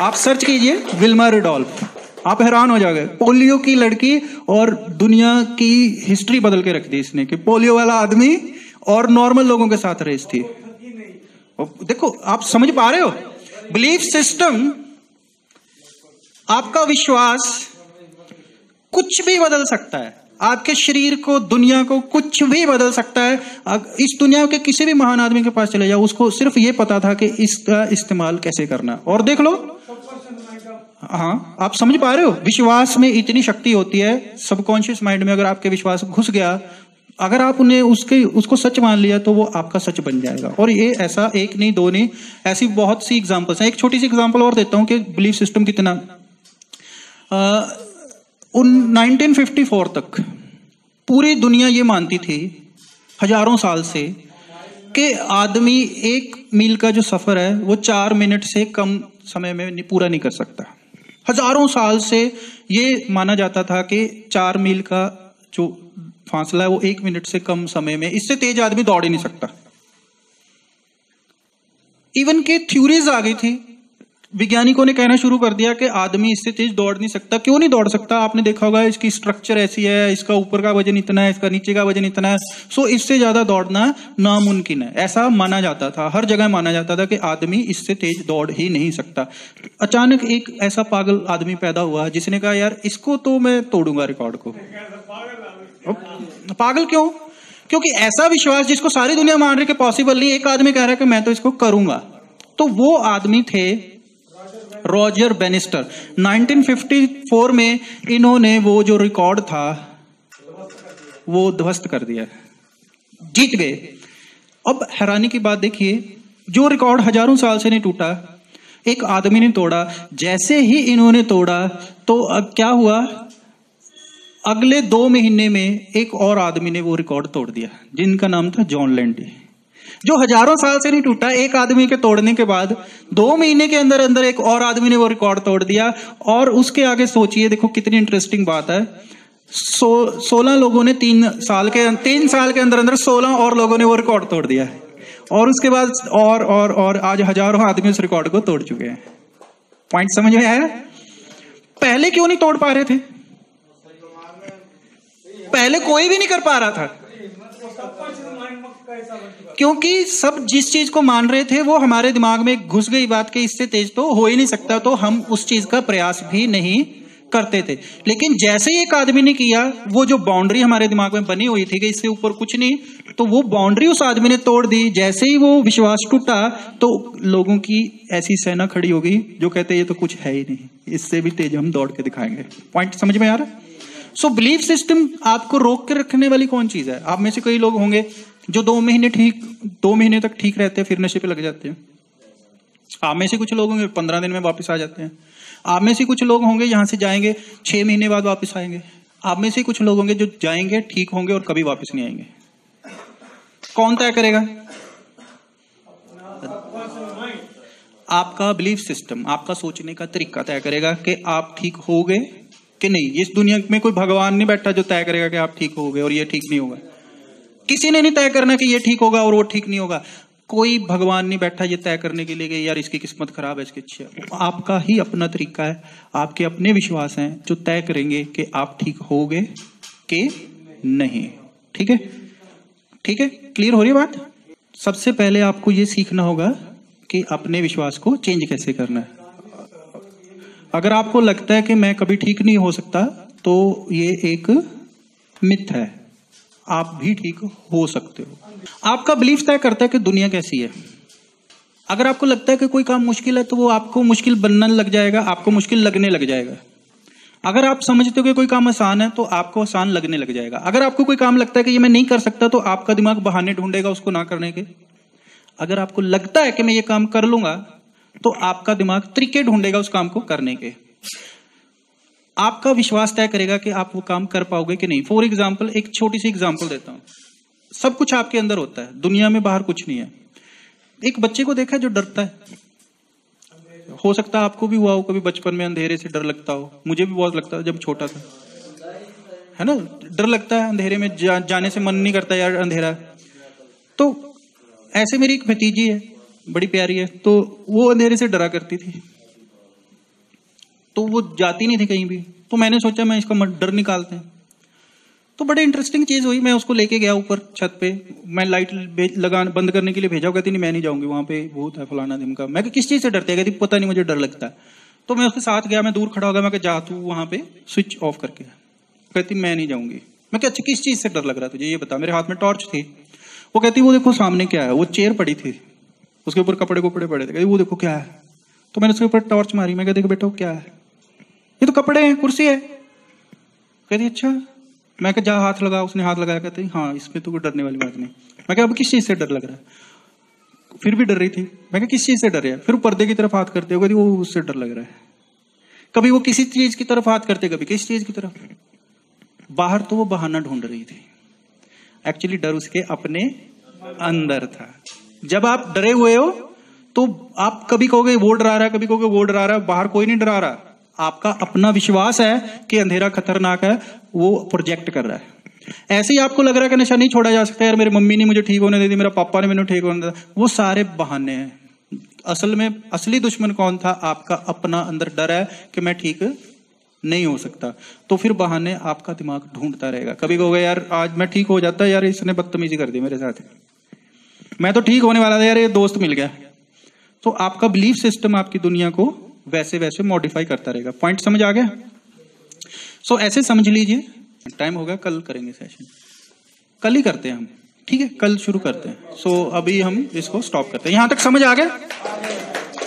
आप सर्च कीजिए विल्मा रिडोल्फ आप हैरान हो जाओगे, पोलियो की लड़की और दुनिया की हिस्ट्री बदल के रख दी इसने कि पोलियो वाला आदमी और नॉर्मल लोगों के साथ रेस थी। देखो, आप समझ पा रहे हो? बिलीफ सिस्टम, आपका विश्वास कुछ भी बदल सकता है। आपके शरीर को, दुनिया को कुछ भी बदल सकता है। इस दुनिया के किसी भी महान आदमी के पास चले जाओ, उसको सिर्फ़ ये पता था कि इसका इस्तेमाल कैसे करना और देख लो। हाँ आप समझ पा रहे हो? विश्वास में इतनी शक्ति होती है, सबकॉन्शियस माइंड में अगर आपके विश्वास घुस गया अगर आप उन्हें उसके, उसको सच मान लिया तो वो आपका सच बन जाएगा। और ये ऐसा एक नहीं, दो नहीं, ऐसी बहुत सी एग्जांपल्स हैं। एक छोटी सी एग्जांपल और देता हूँ कि बिलीफ सिस्टम कितना। उन 1954 तक पूरी दुनिया ये मानती थी, हज़ारों साल से, कि आदमी एक मील का जो सफ़र है, वो चार मिनट से कम समय में पूरा नहीं कर सकता। हज़ारों साल से ये माना जाता था कि चार मील का जो फासला है वो एक मिनट से कम समय में, इससे तेज आदमी दौड़ ही नहीं सकता। इवन के थ्यूरीज आ गई थी वैज्ञानिकों ने कहना शुरू कर दिया कि आदमी इससे तेज दौड़ नहीं सकता। क्यों नहीं दौड़ सकता? आपने देखा होगा, इसकी स्ट्रक्चर ऐसी है, इसका ऊपर का वज़न इतना है, इसका नीचे का वज़न इतना है। सो इससे ज़्यादा दौड़ना नामुमकिन है। ऐसा माना जाता था, हर जगह माना जाता था कि आदमी इससे तेज दौड़ ही नहीं सकता। अचानक एक ऐसा पागल आदमी पैदा हुआ, जिसने कहा, यार, इसको तो मैं तोड़ूँगा रिकॉर्ड को। पागल क्यों? क्योंकि ऐसा विश्वास जिसको सारी दुनिया मान रही कि पॉसिबल नहीं, एक आदमी कह रहा है कि मैं तो इसको करूँगा। तो वो आदमी थे रॉजर बेनिस्टर 1954 में इन्होंने वो जो रिकॉर्ड था, वो ध्वस्त कर दिया। जीत गए। अब हैरानी की बात देखिए, जो रिकॉर्ड हज़ारों साल से नहीं टूटा, एक आदमी ने तोड़ा। जैसे ही इन्होंने तोड़ा तो अब क्या हुआ? अगले दो महीने में एक और आदमी ने वो रिकॉर्ड तोड़ दिया, जिनका नाम था जॉन लैंडी। जो हज़ारों साल से नहीं टूटा, एक आदमी के तोड़ने के बाद, दो महीने के अंदर अंदर एक और आदमी ने वो रिकॉर्ड तोड़ दिया और उसके आगे सोचिए, देखो कितनी इंटरेस्टिंग बात है। सो, सोलह लोगों ने तीन साल के, तीन साल के अंदर अंदर सोलह और लोगों ने वो रिकॉर्ड तोड़ दिया और उसके बाद और और और आज हज़ारों आदमी उस रिकॉर्ड को तोड़ चुके हैं। पॉइंट समझ में आया? पहले क्यों नहीं तोड़ पा रहे थे? पहले कोई भी नहीं कर पा रहा था। क्योंकि सब जिस चीज़ को मान रहे थे वो हमारे दिमाग में घुस गई बात के इससे तेज तो हो ही नहीं सकता तो हम उस चीज़ का प्रयास भी नहीं करते थे। लेकिन जैसे ही एक आदमी ने किया वो जो बाउंड्री हमारे दिमाग में बनी हुई थी कि इससे ऊपर कुछ नहीं तो वो बाउंड्री उस आदमी ने तोड़ दी। जैसे ही वो विश्वास टूटा तो लोगों की ऐसी सेना खड़ी हो गई जो कहते ये तो कुछ है ही नहीं इससे भी तेज हम दौड़ के दिखाएँगे। पॉइंट समझ में आ रहा है? सो बिलीफ सिस्टम आपको रोक के रखने वाली कौन चीज़ है? आप में से कई लोग होंगे जो दो महीने ठीक, दो महीने तक ठीक रहते हैं, फिर नशे पे लग जाते हैं। आप में से कुछ लोग होंगे, पंद्रह दिन में वापस आ जाते हैं। आप में से कुछ लोग होंगे, यहाँ से जाएँगे, छह महीने बाद वापस आएँगे। आप में से कुछ लोग होंगे जो जाएँगे, ठीक होंगे और कभी वापस नहीं आएँगे। कौन तय करेगा? आपका बिलीफ सिस्टम आपका सोचने का तरीका तय करेगा कि आप ठीक हो गए कि नहीं? इस दुनिया में कोई भगवान नहीं बैठा जो तय करेगा कि आप ठीक हो गए और ये ठीक नहीं होगा। किसी ने नहीं तय करना कि ये ठीक होगा और वो ठीक नहीं होगा। कोई भगवान नहीं बैठा ये तय करने के लिए कि यार इसकी किस्मत खराब है, इसकी अच्छी है। आपका ही अपना तरीका है। आपके अपने विश्वास हैं जो तय करेंगे कि आप ठीक हो गए कि नहीं। ठीक है? ठीक है? क्लियर हो रही है बात? सबसे पहले आपको ये सीखना होगा कि अपने विश्वास को चेंज कैसे करना है। अगर आपको लगता है कि मैं कभी ठीक नहीं हो सकता तो ये एक मिथ है। आप भी ठीक हो सकते हो। आपका बिलीफ तय करता है कि दुनिया कैसी है। अगर आपको लगता है कि कोई काम मुश्किल है तो वो आपको मुश्किल बनने लग जाएगा, आपको मुश्किल लगने लग जाएगा। अगर आप समझते हो कि कोई काम आसान है तो आपको आसान लगने लग जाएगा। अगर आपको कोई काम लगता है कि ये मैं नहीं कर सकता तो आपका दिमाग बहाने ढूंढेगा उसको ना करने के। अगर आपको लगता है कि मैं ये काम कर लूँगा तो आपका दिमाग तरीके ढूंढेगा उस काम को करने के। आपका विश्वास तय करेगा कि आप वो काम कर पाओगे कि नहीं। फॉर एग्ज़ाम्पल एक छोटी सी एग्ज़ाम्पल देता हूँ। सब कुछ आपके अंदर होता है। दुनिया में बाहर कुछ नहीं है। एक बच्चे को देखा जो डरता है? हो सकता है आपको भी हुआ हो कभी बचपन में अंधेरे से डर लगता हो। मुझे भी बहुत लगता था जब छोटा था। है ना? डर लगता है अंधेरे में जा, जाने से मन नहीं करता यार अंधेरा। तो ऐसे मेरी एक भतीजी है। बड़ी प्यारी है। तो वो अंधेरे से डरा करती थी। तो वो जाती नहीं थी कहीं भी। तो मैंने सोचा, मैं इसका डर निकालते हैं। तो बड़े इंटरेस्टिंग चीज़ हुई। मैं उसको लेके गया ऊपर छत पे। मैं लाइट लगा बंद करने के लिए भेजा। कहती, नहीं, मैं नहीं जाऊँगी। वहाँ पे भूत है फलाना दिन का मैं किस चीज़ से डरते है? कहती, पता नहीं, मुझे डर लगता है। तो मैं उसके साथ गया। मैं दूर खड़ा हो गया। मैं जा तू वहाँ पे स्विच ऑफ़ करके कहती, मैं नहीं जाऊँगी। मैं अच्छा किस चीज़ से डर लग रहा तुझे? ये बता। मेरे हाथ में टॉर्च थी। वो कहती, वो देखो, सामने क्या है? वो चेयर पड़ी थी। उसके ऊपर कपड़े कपड़े पड़े थे। वो देखो क्या है। तो मैंने उसके ऊपर टॉर्च मारी। मैं कहती बेटा, क्या है? ये तो कपड़े हैं, कुर्सी है। कहती अच्छा। मैं क्या जा, हाथ लगा। उसने हाथ लगाया, कहते हाँ इसमें तो कोई डरने वाली बात नहीं। मैं क्या अब किस चीज़ से डर लग रहा है? फिर भी डर रही थी। मैं क्या किस चीज़ से डर रहा है? फिर पर्दे की तरफ़ हाथ करते हो कहती वो उससे डर लग रहा है। कभी वो किसी चीज़ की तरफ़ हाथ करते, कभी किस चीज़ की तरफ़। बाहर तो वो बहाना ढूंढ रही थी। एक्चुअली डर उसके अपने अंदर था। जब आप डरे हुए हो तो आप कभी कहोगे, वो डरा रहा है, कभी कहोगे, वो डरा रहा है, बाहर कोई नहीं डरा रहा। आपका अपना विश्वास है कि अंधेरा खतरनाक है, वो प्रोजेक्ट कर रहा है। ऐसे ही आपको लग रहा है कि नशा नहीं छोड़ा जा सकता, यार, मेरी मम्मी ने मुझे ठीक होने दे दी, मेरा पापा ने मैंने ठीक होने दिया वो सारे बहाने हैं। असल में, असली दुश्मन कौन था? आपका अपना अंदर डर है कि मैं ठीक नहीं हो सकता। तो फिर बहाने आपका दिमाग ढूंढता रहेगा। कभी कहोगे, यार, आज मैं ठीक हो जाता, यार, इसने बदतमीजी कर दी मेरे साथ। मैं तो ठीक होने वाला था यार ये दोस्त मिल गया। तो आपका बिलीफ सिस्टम आपकी दुनिया को वैसे वैसे मॉडिफाई करता रहेगा। पॉइंट समझ आ गया? सो so, ऐसे समझ लीजिए। टाइम हो गया कल करेंगे सेशन कल ही करते हैं हम। ठीक है कल शुरू करते हैं। सो so, अभी हम इसको स्टॉप करते हैं। यहाँ तक समझ आ गया?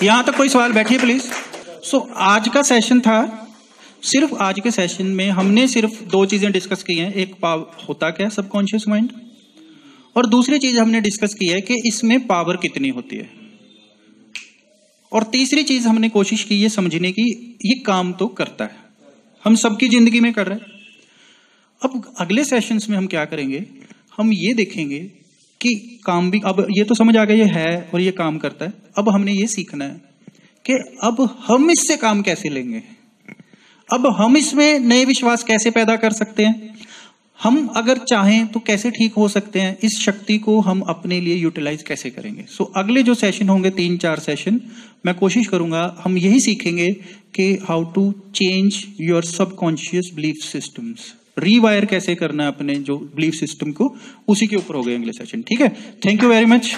यहाँ तक कोई सवाल? बैठिए प्लीज़ सो so, आज का सेशन था। सिर्फ़ आज के सेशन में हमने सिर्फ़ दो चीज़ें डिस्कस की हैं। एक पाव होता क्या सबकॉन्शियस माइंड और दूसरी चीज़ हमने डिस्कस की है कि इसमें पावर कितनी होती है। और तीसरी चीज़ हमने कोशिश की है समझने की, ये काम तो करता है। हम सबकी ज़िंदगी में कर रहे हैं। अब अगले सेशंस में हम क्या करेंगे? हम ये देखेंगे कि काम भी, अब ये तो समझ आ गया, ये है और ये काम करता है। अब हमने ये सीखना है कि अब हम इससे काम कैसे लेंगे? अब हम इसमें नए विश्वास कैसे पैदा कर सकते हैं? हम अगर चाहें तो कैसे ठीक हो सकते हैं? इस शक्ति को हम अपने लिए यूटिलाइज कैसे करेंगे? सो so, अगले जो सेशन होंगे तीन चार सेशन मैं कोशिश करूँगा हम यही सीखेंगे कि how to change your subconscious belief systems rewire कैसे करना है अपने जो बिलीफ सिस्टम को? उसी के ऊपर हो गए अगले सेशन ठीक है? Thank you very much